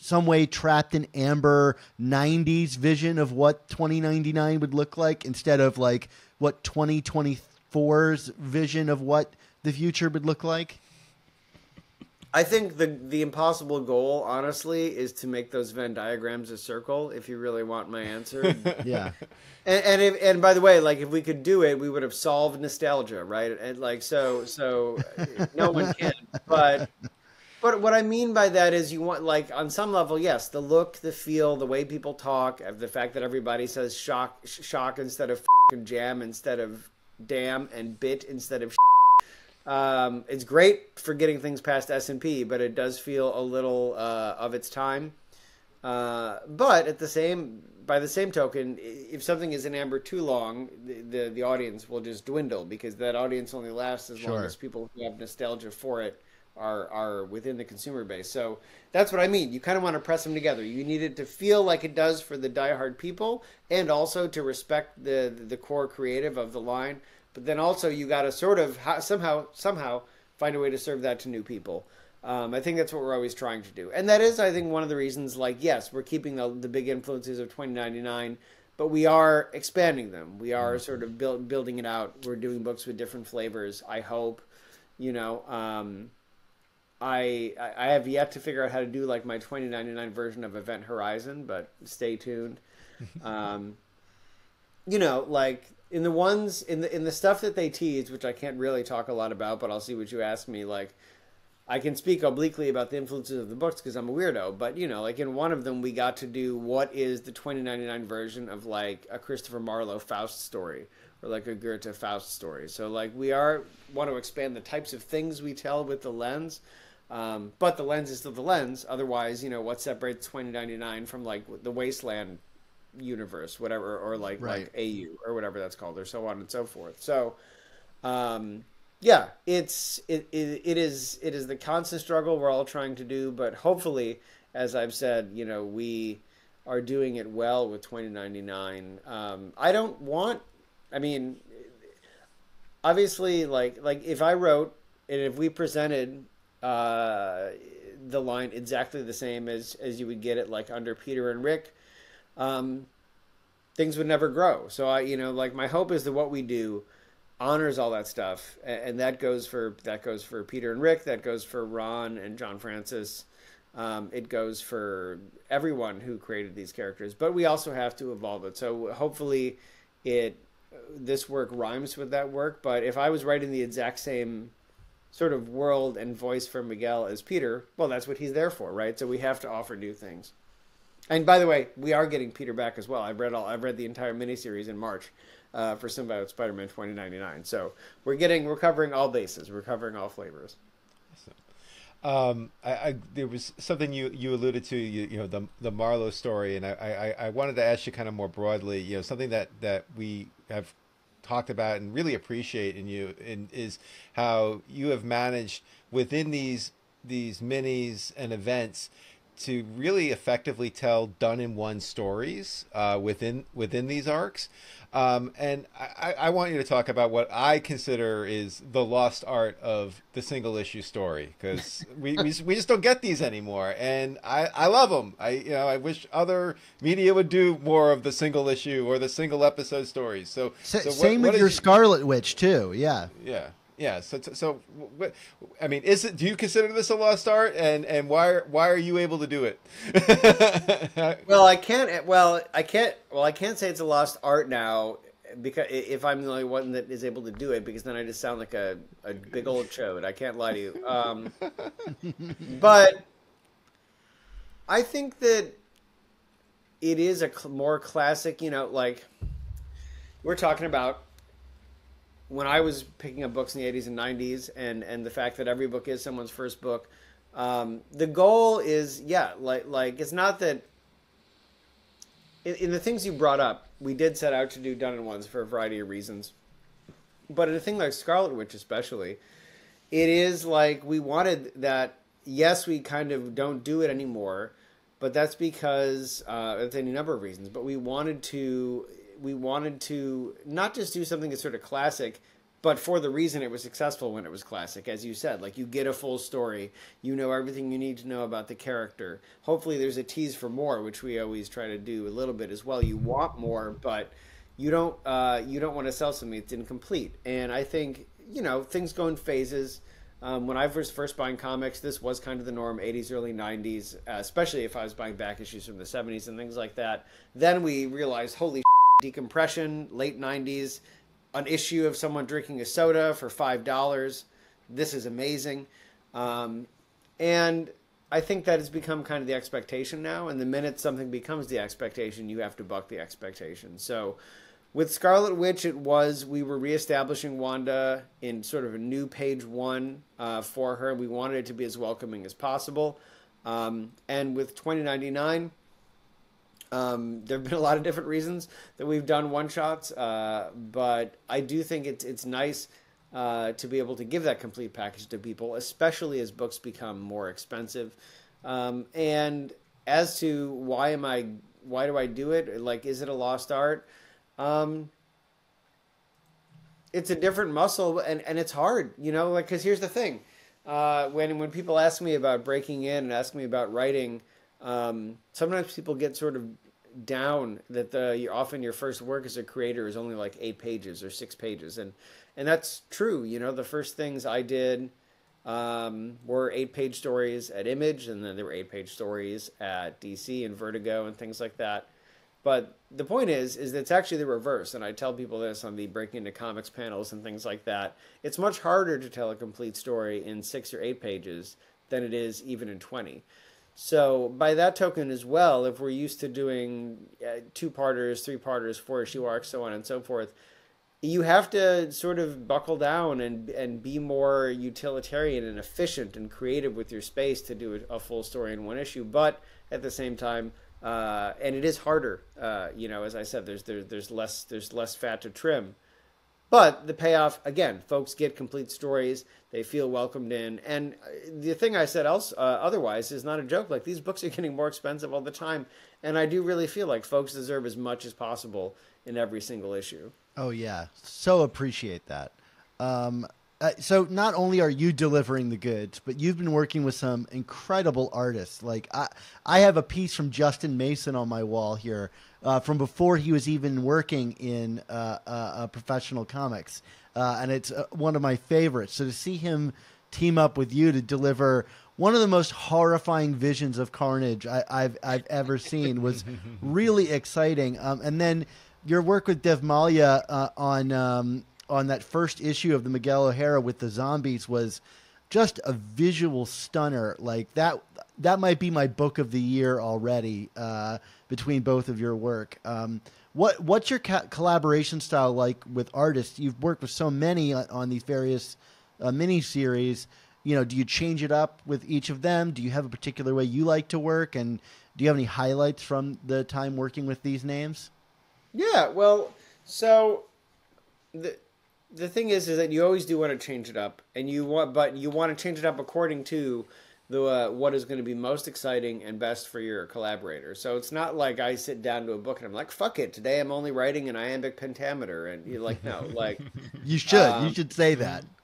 some way trapped in amber 90s vision of what 2099 would look like instead of like what 2024's vision of what the future would look like? I think the the impossible goal, honestly, is to make those Venn diagrams a circle. If you really want my answer, Yeah. and and, if, and by the way, like if we could do it, we would have solved nostalgia, right? And like so, so no one can. But but what I mean by that is you want like on some level, yes, the look, the feel, the way people talk, uh, the fact that everybody says shock sh- shock instead of jam instead of damn and bit instead of. Um, it's great for getting things past S and P, but it does feel a little uh, of its time. Uh, but at the same, by the same token, if something is in amber too long, the, the the audience will just dwindle because that audience only lasts as long as people who have nostalgia for it are are within the consumer base. So that's what I mean. You kind of want to press them together. You need it to feel like it does for the diehard people, and also to respect the the core creative of the line. But then also you got to sort of somehow somehow find a way to serve that to new people. Um, I think that's what we're always trying to do, and that is, I think, one of the reasons. Like, yes, we're keeping the the big influences of 2099, but we are expanding them. We are sort of build, building it out. We're doing books with different flavors. I hope, you know. Um, I I have yet to figure out how to do like my 2099 version of Event Horizon, but stay tuned. Um, you know, like in the ones in the in the stuff that they tease, which I can't really talk a lot about, but I'll see what you ask me. Like, I can speak obliquely about the influences of the books because I'm a weirdo. But you know, like in one of them, we got to do what is the 2099 version of like a Christopher Marlowe Faust story or like a Goethe Faust story. So like we are want to expand the types of things we tell with the lens. Um, but the lens is still the lens. Otherwise, you know, what separates 2099 from like the Wasteland universe, whatever, or like Right. like AU or whatever that's called, or so on and so forth. So, um, yeah, it's it, it it is it is the constant struggle we're all trying to do, but hopefully, as I've said, you know, we are doing it well with 2099. Um, I don't want, I mean, obviously, like like if I wrote and if we presented uh, the line exactly the same as as you would get it like under Peter and Rick, um, things would never grow. So I, you know, like my hope is that what we do honors all that stuff, and, and that goes for that goes for Peter and Rick, that goes for Ron and John Francis. Um, it goes for everyone who created these characters, but we also have to evolve it. So hopefully, it this work rhymes with that work. But if I was writing the exact same sort of world and voice for Miguel as Peter, well, that's what he's there for, right? So we have to offer new things. And by the way, we are getting Peter back as well. I've read all. I've read the entire miniseries in March uh, for Symbiote Spider-Man 2099. So we're getting, we're covering all bases. We're covering all flavors. Um, I, I there was something you, you alluded to, you, you know, the the Marlowe story, and I, I, I wanted to ask you kind of more broadly, you know, something that, that we have talked about and really appreciate in you, in, is how you have managed within these these minis and events to really effectively tell done in one stories uh, within within these arcs. Um, and I, I want you to talk about what I consider is the lost art of the single issue story because we, we we just don't get these anymore, and I, I love them. I you know I wish other media would do more of the single issue or the single episode stories. So, Sa- so what- same what with your y- Scarlet Witch too. Yeah. yeah. Yeah. So, so, what, I mean, is it? Do you consider this a lost art? And and why are why are you able to do it? Well, I can't. Well, I can't. Well, I can't say it's a lost art now because if I'm the only one that is able to do it, because then I just sound like a, a big old chode. I can't lie to you. Um, but I think that it is a more classic. You know, like we're talking about when I was picking up books in the 80s and 90s, and and the fact that every book is someone's first book. Um, the goal is, yeah, like like it's not that in, in the things you brought up, we did set out to do done in ones for a variety of reasons. But in a thing like Scarlet Witch, especially, it is like we wanted that. Yes, we kind of don't do it anymore, but that's because uh, it's any number of reasons. But we wanted to, we wanted to not just do something that's sort of classic, but for the reason it was successful when it was classic, as you said, like you get a full story, you know everything you need to know about the character. Hopefully, there's a tease for more, which we always try to do a little bit as well. You want more, but you don't uh, you don't want to sell something that's incomplete. And I think you know things go in phases. Um, when I was first buying comics, this was kind of the norm, 80s, early 90s, uh, especially if I was buying back issues from the 70s and things like that. Then we realized, holy decompression, late 90s, an issue of someone drinking a soda for $5. This is amazing. Um, and I think that has become kind of the expectation now. And the minute something becomes the expectation, you have to buck the expectation. So with Scarlet Witch, it was we were reestablishing Wanda in sort of a new page one uh, for her. We wanted it to be as welcoming as possible. Um, and with 2099, um, there have been a lot of different reasons that we've done one shots, uh, but I do think it's it's nice uh, to be able to give that complete package to people, especially as books become more expensive. Um, and as to why am I why do I do it? Like, is it a lost art? Um, it's a different muscle, and, and it's hard, you know. Like, because here's the thing: uh, when when people ask me about breaking in and ask me about writing, um, sometimes people get sort of down that the often your first work as a creator is only like eight pages or six pages, and and that's true. You know, the first things I did um, were eight page stories at Image, and then there were eight page stories at DC and Vertigo and things like that. But the point is, is that it's actually the reverse, and I tell people this on the breaking into comics panels and things like that. It's much harder to tell a complete story in six or eight pages than it is even in twenty. So by that token as well, if we're used to doing uh, two parters, three parters, four issue arcs, so on and so forth, you have to sort of buckle down and and be more utilitarian and efficient and creative with your space to do a, a full story in one issue. But at the same time, uh, and it is harder. Uh, you know, as I said, there's there's there's less there's less fat to trim. But the payoff, again, folks get complete stories. They feel welcomed in. And the thing I said else, uh, otherwise is not a joke. Like, these books are getting more expensive all the time. And I do really feel like folks deserve as much as possible in every single issue. Oh yeah, so appreciate that. Um, uh, so not only are you delivering the goods, but you've been working with some incredible artists. Like I, I have a piece from Justin Mason on my wall here uh, from before he was even working in uh, uh, uh professional comics, uh, and it's one of my favorites. So to see him team up with you to deliver one of the most horrifying visions of carnage I, have I've ever seen was really exciting. Um, and then your work with Devmalya uh, on um, on that first issue of the Miguel O'Hara with the zombies was just a visual stunner. Like that that might be my book of the year already uh, between both of your work. Um, what what's your ca- collaboration style like with artists? You've worked with so many on, on these various uh, mini series. You know, do you change it up with each of them? Do you have a particular way you like to work? And do you have any highlights from the time working with these names? Yeah, well, so the the thing is, is that you always do want to change it up, and you want, but you want to change it up according to the uh, what is going to be most exciting and best for your collaborator. So it's not like I sit down to a book and I'm like, "Fuck it, today I'm only writing an iambic pentameter," and you're like, "No, like you should, um, you should say that."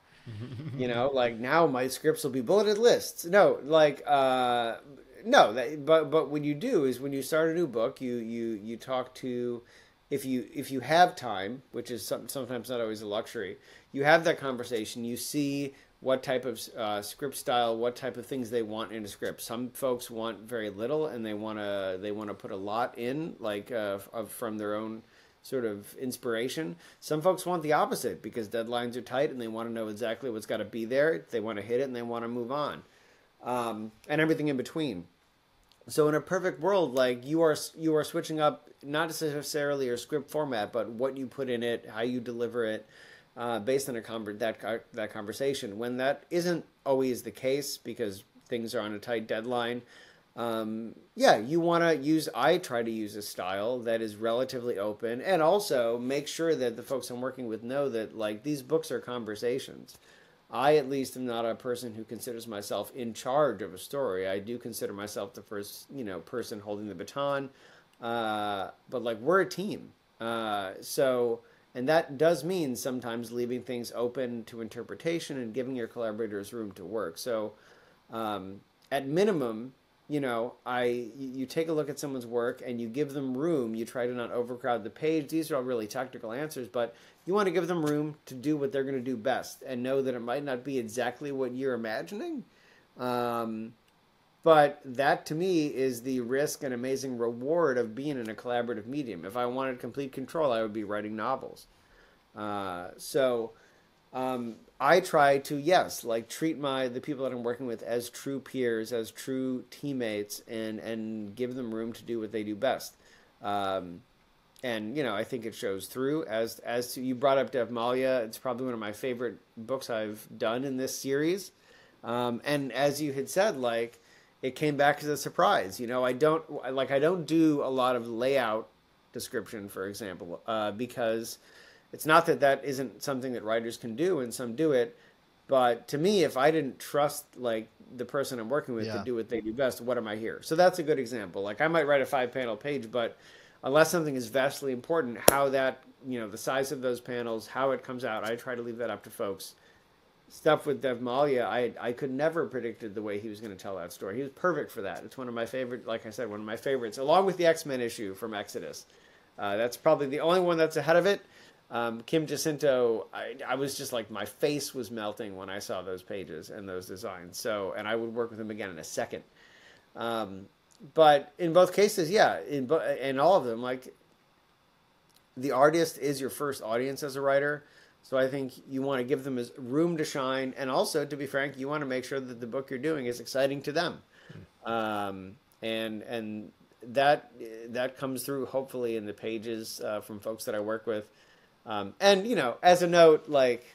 You know, like now my scripts will be bulleted lists. No, like uh, no, that, but but what you do is when you start a new book, you you you talk to if you if you have time, which is some, sometimes not always a luxury, you have that conversation. You see what type of uh, script style, what type of things they want in a script. Some folks want very little, and they want to they want to put a lot in, like uh, of, from their own sort of inspiration. Some folks want the opposite because deadlines are tight and they want to know exactly what's got to be there. They want to hit it and they want to move on, um, and everything in between. So in a perfect world, like you are you are switching up not necessarily your script format, but what you put in it, how you deliver it, uh, based on a that that conversation. When that isn't always the case because things are on a tight deadline, um, yeah, you want to use. I try to use a style that is relatively open, and also make sure that the folks I'm working with know that like these books are conversations. I at least am not a person who considers myself in charge of a story. I do consider myself the first, you know, person holding the baton. Uh, but like we're a team, uh, so and that does mean sometimes leaving things open to interpretation and giving your collaborators room to work. So, um, at minimum, you know, I you take a look at someone's work and you give them room. You try to not overcrowd the page. These are all really technical answers, but you want to give them room to do what they're going to do best and know that it might not be exactly what you're imagining. Um, but that to me is the risk and amazing reward of being in a collaborative medium. If I wanted complete control, I would be writing novels. Uh, so um, I try to yes, like treat my the people that I'm working with as true peers, as true teammates, and and give them room to do what they do best. Um, and you know, I think it shows through. As as to, you brought up Devmalya, it's probably one of my favorite books I've done in this series. Um, and as you had said, like it came back as a surprise. You know, I don't like I don't do a lot of layout description, for example, uh, because it's not that that isn't something that writers can do, and some do it. But to me, if I didn't trust like the person I'm working with Yeah. to do what they do best, what am I here? So that's a good example. Like I might write a five panel page, but unless something is vastly important, how that you know the size of those panels, how it comes out, I try to leave that up to folks. Stuff with Devmalya, I I could never predicted the way he was going to tell that story. He was perfect for that. It's one of my favorite, like I said, one of my favorites, along with the X Men issue from Exodus. Uh, that's probably the only one that's ahead of it. Um, Kim Jacinto, I, I was just like my face was melting when I saw those pages and those designs. So, and I would work with him again in a second. Um, but in both cases, yeah, in in all of them, like the artist is your first audience as a writer. So I think you want to give them as room to shine, and also, to be frank, you want to make sure that the book you're doing is exciting to them, um, and and that that comes through hopefully in the pages uh, from folks that I work with. Um, and you know, as a note, like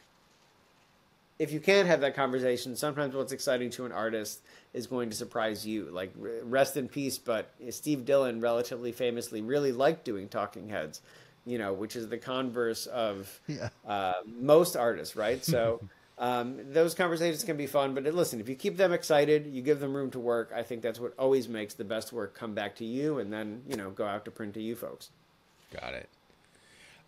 if you can't have that conversation, sometimes what's exciting to an artist is going to surprise you. Like rest in peace, but Steve Dillon relatively famously really liked doing talking heads, you know, which is the converse of Yeah. uh, most artists, right? So um, those conversations can be fun, but listen, if you keep them excited, you give them room to work. I think that's what always makes the best work come back to you, and then you know go out to print to you folks. Got it.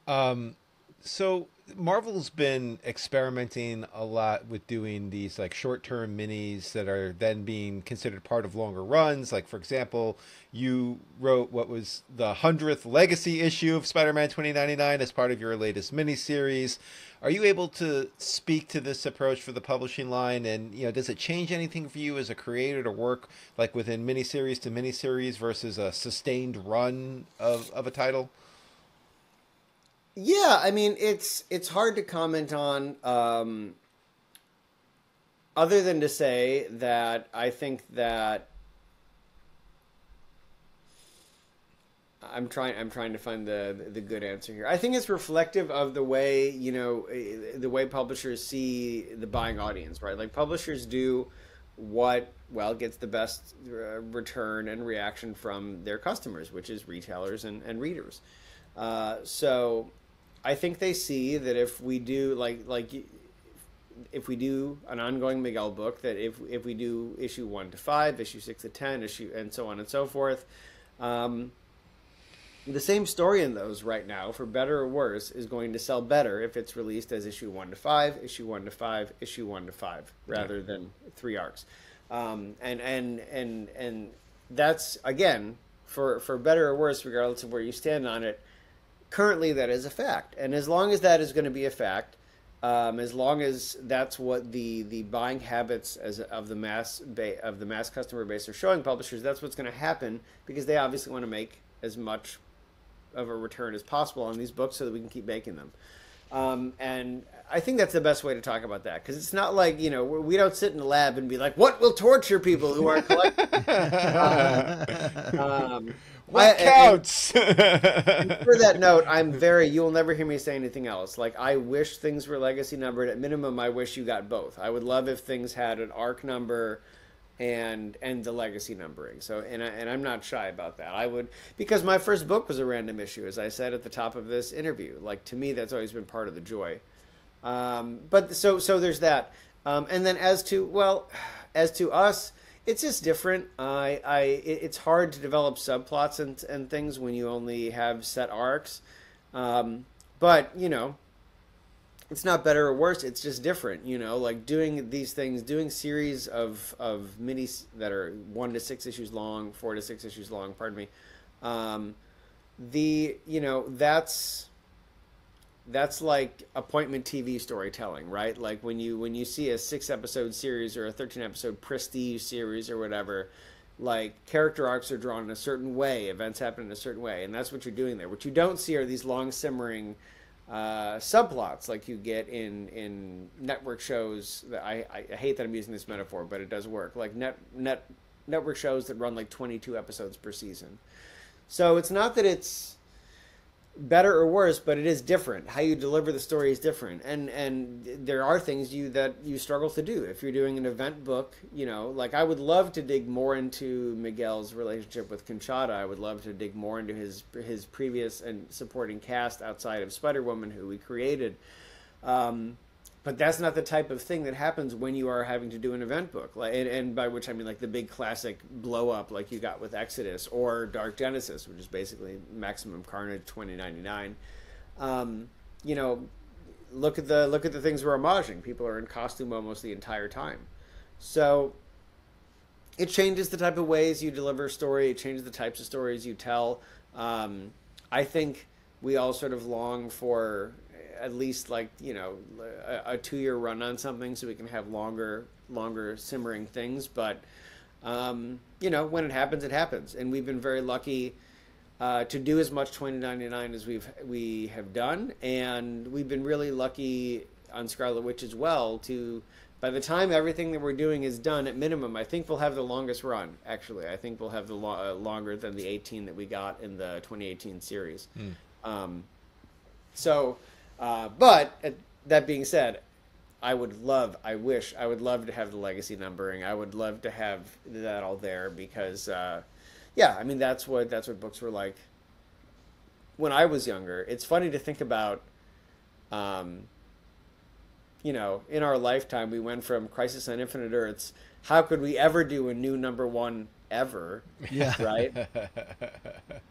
Um, so Marvel's been experimenting a lot with doing these like short-term minis that are then being considered part of longer runs. Like for example, you wrote what was the hundredth legacy issue of Spider-Man 2099 as part of your latest miniseries. Are you able to speak to this approach for the publishing line? And you know, does it change anything for you as a creator to work like within miniseries to miniseries versus a sustained run of, of a title? Yeah, I mean it's it's hard to comment on um, other than to say that I think that I'm trying I'm trying to find the the good answer here. I think it's reflective of the way, you know, eh, the way publishers see the buying audience, right? Like publishers do what well gets the best uh, return and reaction from their customers, which is retailers and, and readers. Uh, so I think they see that if we do like like if we do an ongoing Miguel book, that if if we do issue one to five, issue six to ten, issue and so on and so forth, um, the same story in those right now, for better or worse, is going to sell better if it's released as issue one to five, issue one to five, issue one to five, rather than three arcs. Um, and and and and that's again for for better or worse, regardless of where you stand on it currently that is a fact, and as long as that is going to be a fact, um, as long as that's what the the buying habits as of the mass ba- of the mass customer base are showing publishers, that's what's going to happen because they obviously want to make as much of a return as possible on these books so that we can keep making them. Um, and I think that's the best way to talk about that because it's not like you know we don't sit in the lab and be like, "What will torture people who are collecting?" um, What I- counts? for that note, I'm very. You will never hear me say anything else. Like I wish things were legacy numbered. At minimum, I wish you got both. I would love if things had an arc number, and and the legacy numbering. So and I, and I'm not shy about that. I would because my first book was a random issue, as I said at the top of this interview. Like to me, that's always been part of the joy. Um, but so so there's that. Um, and then as to well, as to us, it's just different. I I it's hard to develop subplots and and things when you only have set arcs. Um, but you know, it's not better or worse. It's just different. You know, like doing these things, doing series of of minis that are one to six issues long, four to six issues long. Pardon me. Um, the you know that's that's like appointment TV storytelling, right? Like when you when you see a six episode series or a thirteen episode prestige series or whatever, like character arcs are drawn in a certain way, events happen in a certain way, and that's what you're doing there. What you don't see are these long simmering uh, subplots like you get in in network shows. I, I hate that I'm using this metaphor, but it does work. Like net net network shows that run like 22 episodes per season. So it's not that it's better or worse, but it is different. How you deliver the story is different, and and there are things you that you struggle to do. If you're doing an event book, you know, like I would love to dig more into Miguel's relationship with Conchata. I would love to dig more into his his previous and supporting cast outside of Spider Woman, who we created. Um, but that's not the type of thing that happens when you are having to do an event book. Like and, and by which i mean like the big classic blow up like you got with exodus or dark genesis which is basically maximum carnage 2099 um, you know look at the look at the things we're homaging. People are in costume almost the entire time. So it changes the type of ways you deliver story. It changes the types of stories you tell. Um, i think we all sort of long for at least like you know a, a two year run on something so we can have longer longer simmering things. But um, you know when it happens it happens. And we've been very lucky uh, to do as much 2099 as we've we have done. And we've been really lucky on Scarlet Witch as well to by the time everything that we're doing is done at minimum I think we'll have the longest run actually. I think we'll have the lo- uh, longer than the 18 that we got in the 2018 series. Um, so uh, but uh, that being said, I would love, I wish, I would love to have the legacy numbering. I would love to have that all there because, uh, yeah, I mean that's what that's what books were like when I was younger. It's funny to think about. Um, you know, in our lifetime, we went from Crisis on Infinite Earths. How could we ever do a new number one ever? Yeah. Right.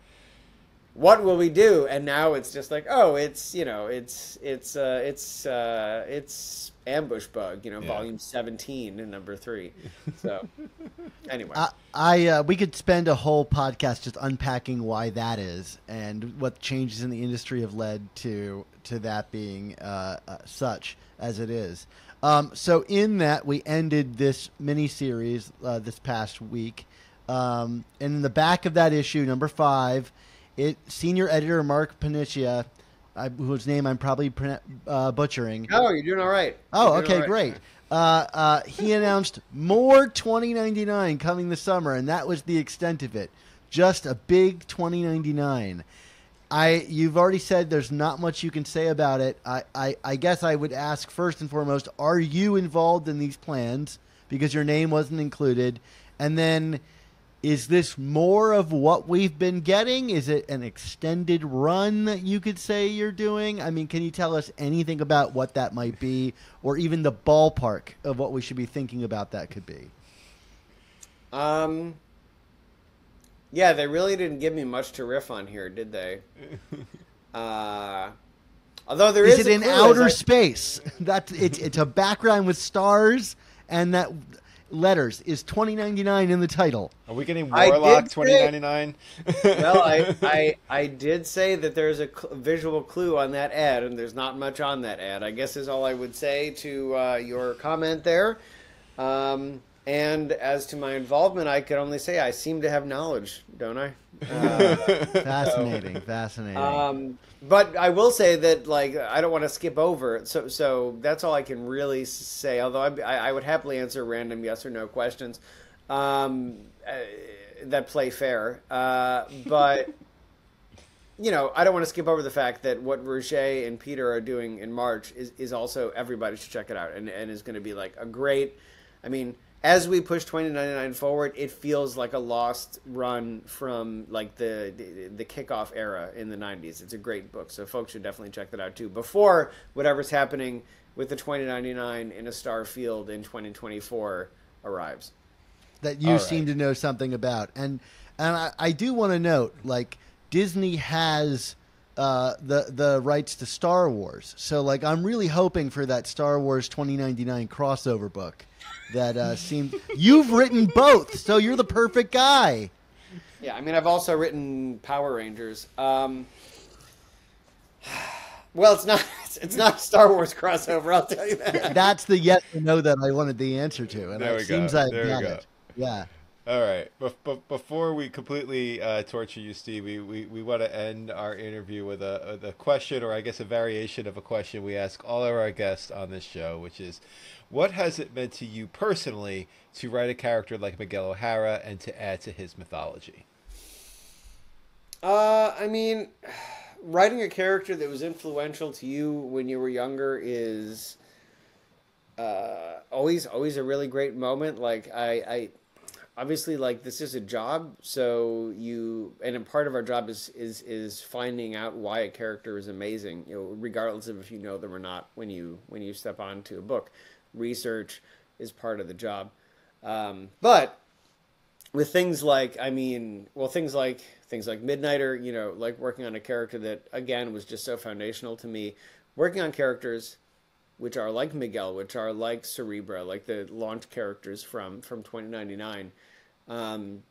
what will we do and now it's just like oh it's you know it's it's uh it's uh it's ambush bug you know Yeah. volume 17 and number three so anyway I, I uh, we could spend a whole podcast just unpacking why that is and what changes in the industry have led to to that being uh, uh, such as it is. Um, so in that we ended this mini series uh, this past week, um, and in the back of that issue, number five, it senior editor Mark Paniccia, I, whose name I'm probably uh, butchering. oh you're doing all right Oh, okay, right. great. Uh, uh, he announced more 2099 coming this summer, and that was the extent of it. Just a big 2099. I you've already said there's not much you can say about it. I, I, I guess I would ask first and foremost, are you involved in these plans? Because your name wasn't included. And then is this more of what we've been getting? Is it an extended run that you could say you're doing? I mean, can you tell us anything about what that might be, or even the ballpark of what we should be thinking about that could be? um yeah they really didn't give me much to riff on here did they uh although there Is is, it in outer I- space? That's it's it's a background with stars, and that letters is twenty ninety nine in the title. Are we getting I did Warlock twenty ninety nine? well, I, I I did say that there's a cl- visual clue on that ad, and there's not much on that ad. I guess is all I would say to uh, your comment there. Um, and as to my involvement, I could only say I seem to have knowledge, don't I? Uh, Fascinating, fascinating. um, but I will say that like I don't want to skip over it, so so that's all I can really say. Although I, I I would happily answer random yes or no questions um, uh, that play fair, uh, but you know I don't want to skip over the fact that what Roger and Peter are doing in March is is also everybody should check it out and and is going to be like a great. I mean, as we push 2099 forward, it feels like a lost run from like the, the the kickoff era in the 90s. It's a great book, so folks should definitely check that out too. Before whatever's happening with the 2099 in a star field in 2024 arrives. that you All seem right. to know something about. And and I, I do want to note, like Disney has uh, the the rights to Star Wars, so like I'm really hoping for that Star Wars 2099 crossover book. That uh, seemed you've written both, so you're the perfect guy. Yeah, I mean, I've also written Power Rangers. Um, well, it's not it's, it's not a Star Wars crossover. I'll tell you that. That's the yes or no that I wanted the answer to, and There it we go. seems I've There got it. Yeah. All right. Bef- bef- before we completely uh, torture you, Steve, we, we, we want to end our interview with a, a, a question, or I guess a variation of a question we ask all of our guests on this show, which is what has it meant to you personally to write a character like Miguel O'Hara and to add to his mythology? Uh, I mean, writing a character that was influential to you when you were younger is uh, always always a really great moment. Like I, I obviously like this is a job, so you and a part of our job is is is finding out why a character is amazing. You know, regardless of if you know them or not. When you when you step onto a book, research is part of the job. Um, but with things like i mean well things like things like midnighter you know like working on a character that again was just so foundational to me working on characters which are like miguel which are like cerebra like the launch characters from from 2099 um,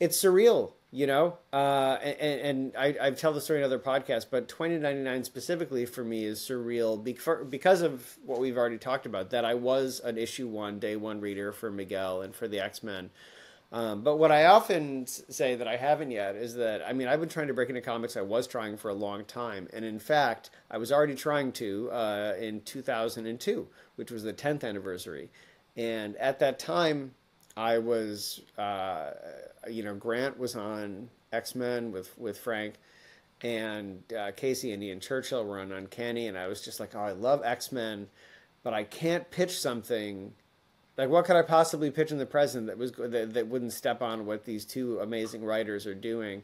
it's surreal you know? Uh, and, and I, I tell the story in other podcasts but 2099 specifically for me is surreal because of what we've already talked about that i was an issue one day one reader for miguel and for the x-men um, but what I often say that I haven't yet is that I mean I've been trying to break into comics. I was trying for a long time, and in fact I was already trying to uh, in 2002, which was the 10th anniversary. And at that time, I was uh, you know Grant was on X Men with with Frank, and uh, Casey and Ian Churchill were on Uncanny, and I was just like, oh, I love X Men, but I can't pitch something like what could I possibly pitch in the present that was that, that wouldn't step on what these two amazing writers are doing?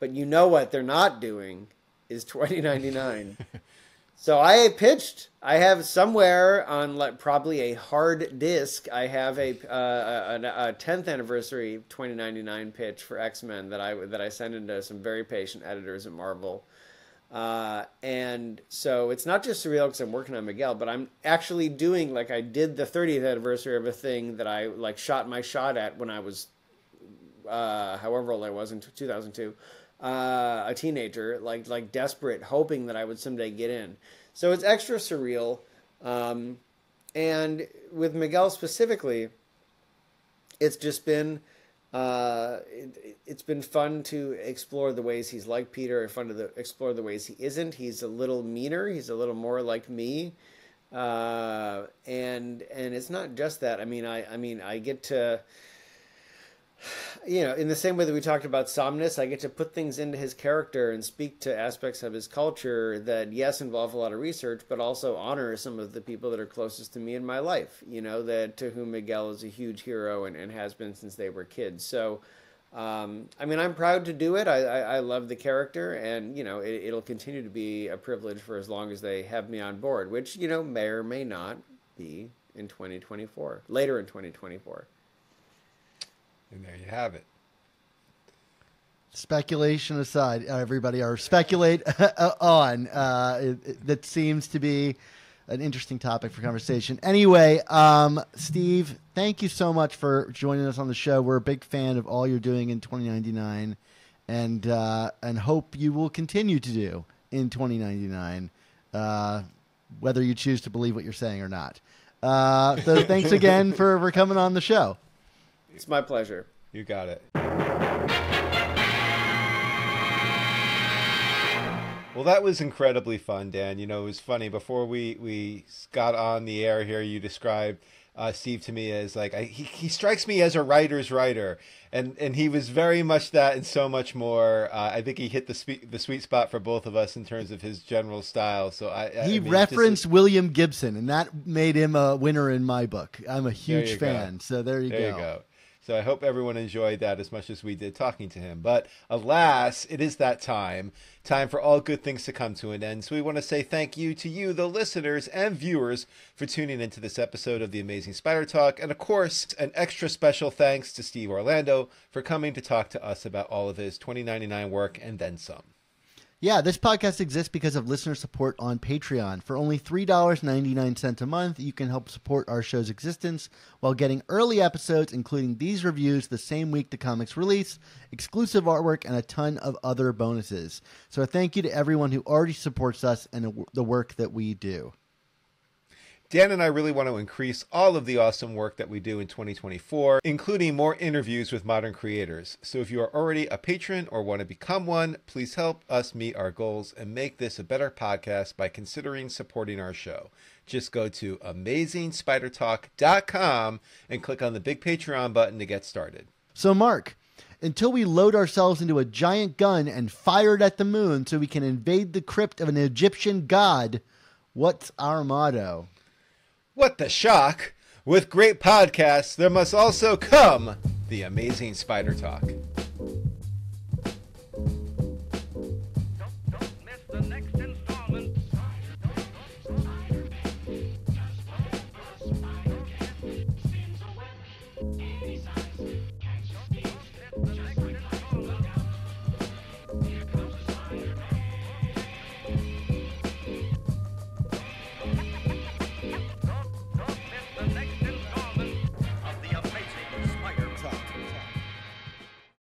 But you know what they're not doing is 2099. so I pitched. I have somewhere on like probably a hard disk. I have a uh, a, a 10th anniversary 2099 pitch for X Men that I that I sent into some very patient editors at Marvel. Uh, and so it's not just surreal because I'm working on Miguel, but I'm actually doing like I did the 30th anniversary of a thing that I like shot my shot at when I was, uh, however old I was in 2002, uh, a teenager, like like desperate, hoping that I would someday get in. So it's extra surreal, um, and with Miguel specifically, it's just been uh, it, it's been fun to explore the ways he's like Peter, and fun to the, explore the ways he isn't. He's a little meaner. He's a little more like me, uh, and and it's not just that. I mean, I I mean, I get to. You know, in the same way that we talked about Somnus, I get to put things into his character and speak to aspects of his culture that, yes, involve a lot of research, but also honor some of the people that are closest to me in my life. You know, that to whom Miguel is a huge hero and, and has been since they were kids. So, um, I mean, I'm proud to do it. I, I, I love the character, and you know, it, it'll continue to be a privilege for as long as they have me on board, which you know may or may not be in 2024, later in 2024. And there you have it. speculation aside, everybody, or speculate on. Uh, it, it- that seems to be an interesting topic for conversation. Anyway, um, Steve, thank you so much for joining us on the show. We're a big fan of all you're doing in 2099, and uh, and hope you will continue to do in 2099, uh, whether you choose to believe what you're saying or not. Uh, so thanks again for, for coming on the show. It's my pleasure. You got it. Well, that was incredibly fun, Dan. You know, it was funny. Before we, we got on the air here, you described uh, Steve to me as like I, he, he strikes me as a writer's writer, and and he was very much that and so much more. Uh, I think he hit the sweet the sweet spot for both of us in terms of his general style. So I, I he mean, referenced just- William Gibson, and that made him a winner in my book. I'm a huge you go. fan. So there you There go. you go. So I hope everyone enjoyed that as much as we did talking to him. But alas, it is that time. Time for all good things to come to an end. So we want to say thank you to you, the listeners and viewers, for tuning into this episode of the Amazing Spider Talk. And of course, an extra special thanks to Steve Orlando for coming to talk to us about all of his 2099 work and then some. Yeah, this podcast exists because of listener support on Patreon. For only $3.99 a month, you can help support our show's existence while getting early episodes, including these reviews the same week the comics release, exclusive artwork, and a ton of other bonuses. So, thank you to everyone who already supports us and the work that we do. Dan and I really want to increase all of the awesome work that we do in 2024, including more interviews with modern creators. So if you are already a patron or want to become one, please help us meet our goals and make this a better podcast by considering supporting our show. Just go to amazingspidertalk.com and click on the big Patreon button to get started. So, Mark, until we load ourselves into a giant gun and fire it at the moon so we can invade the crypt of an Egyptian god, what's our motto? What the shock! With great podcasts, there must also come the amazing Spider Talk.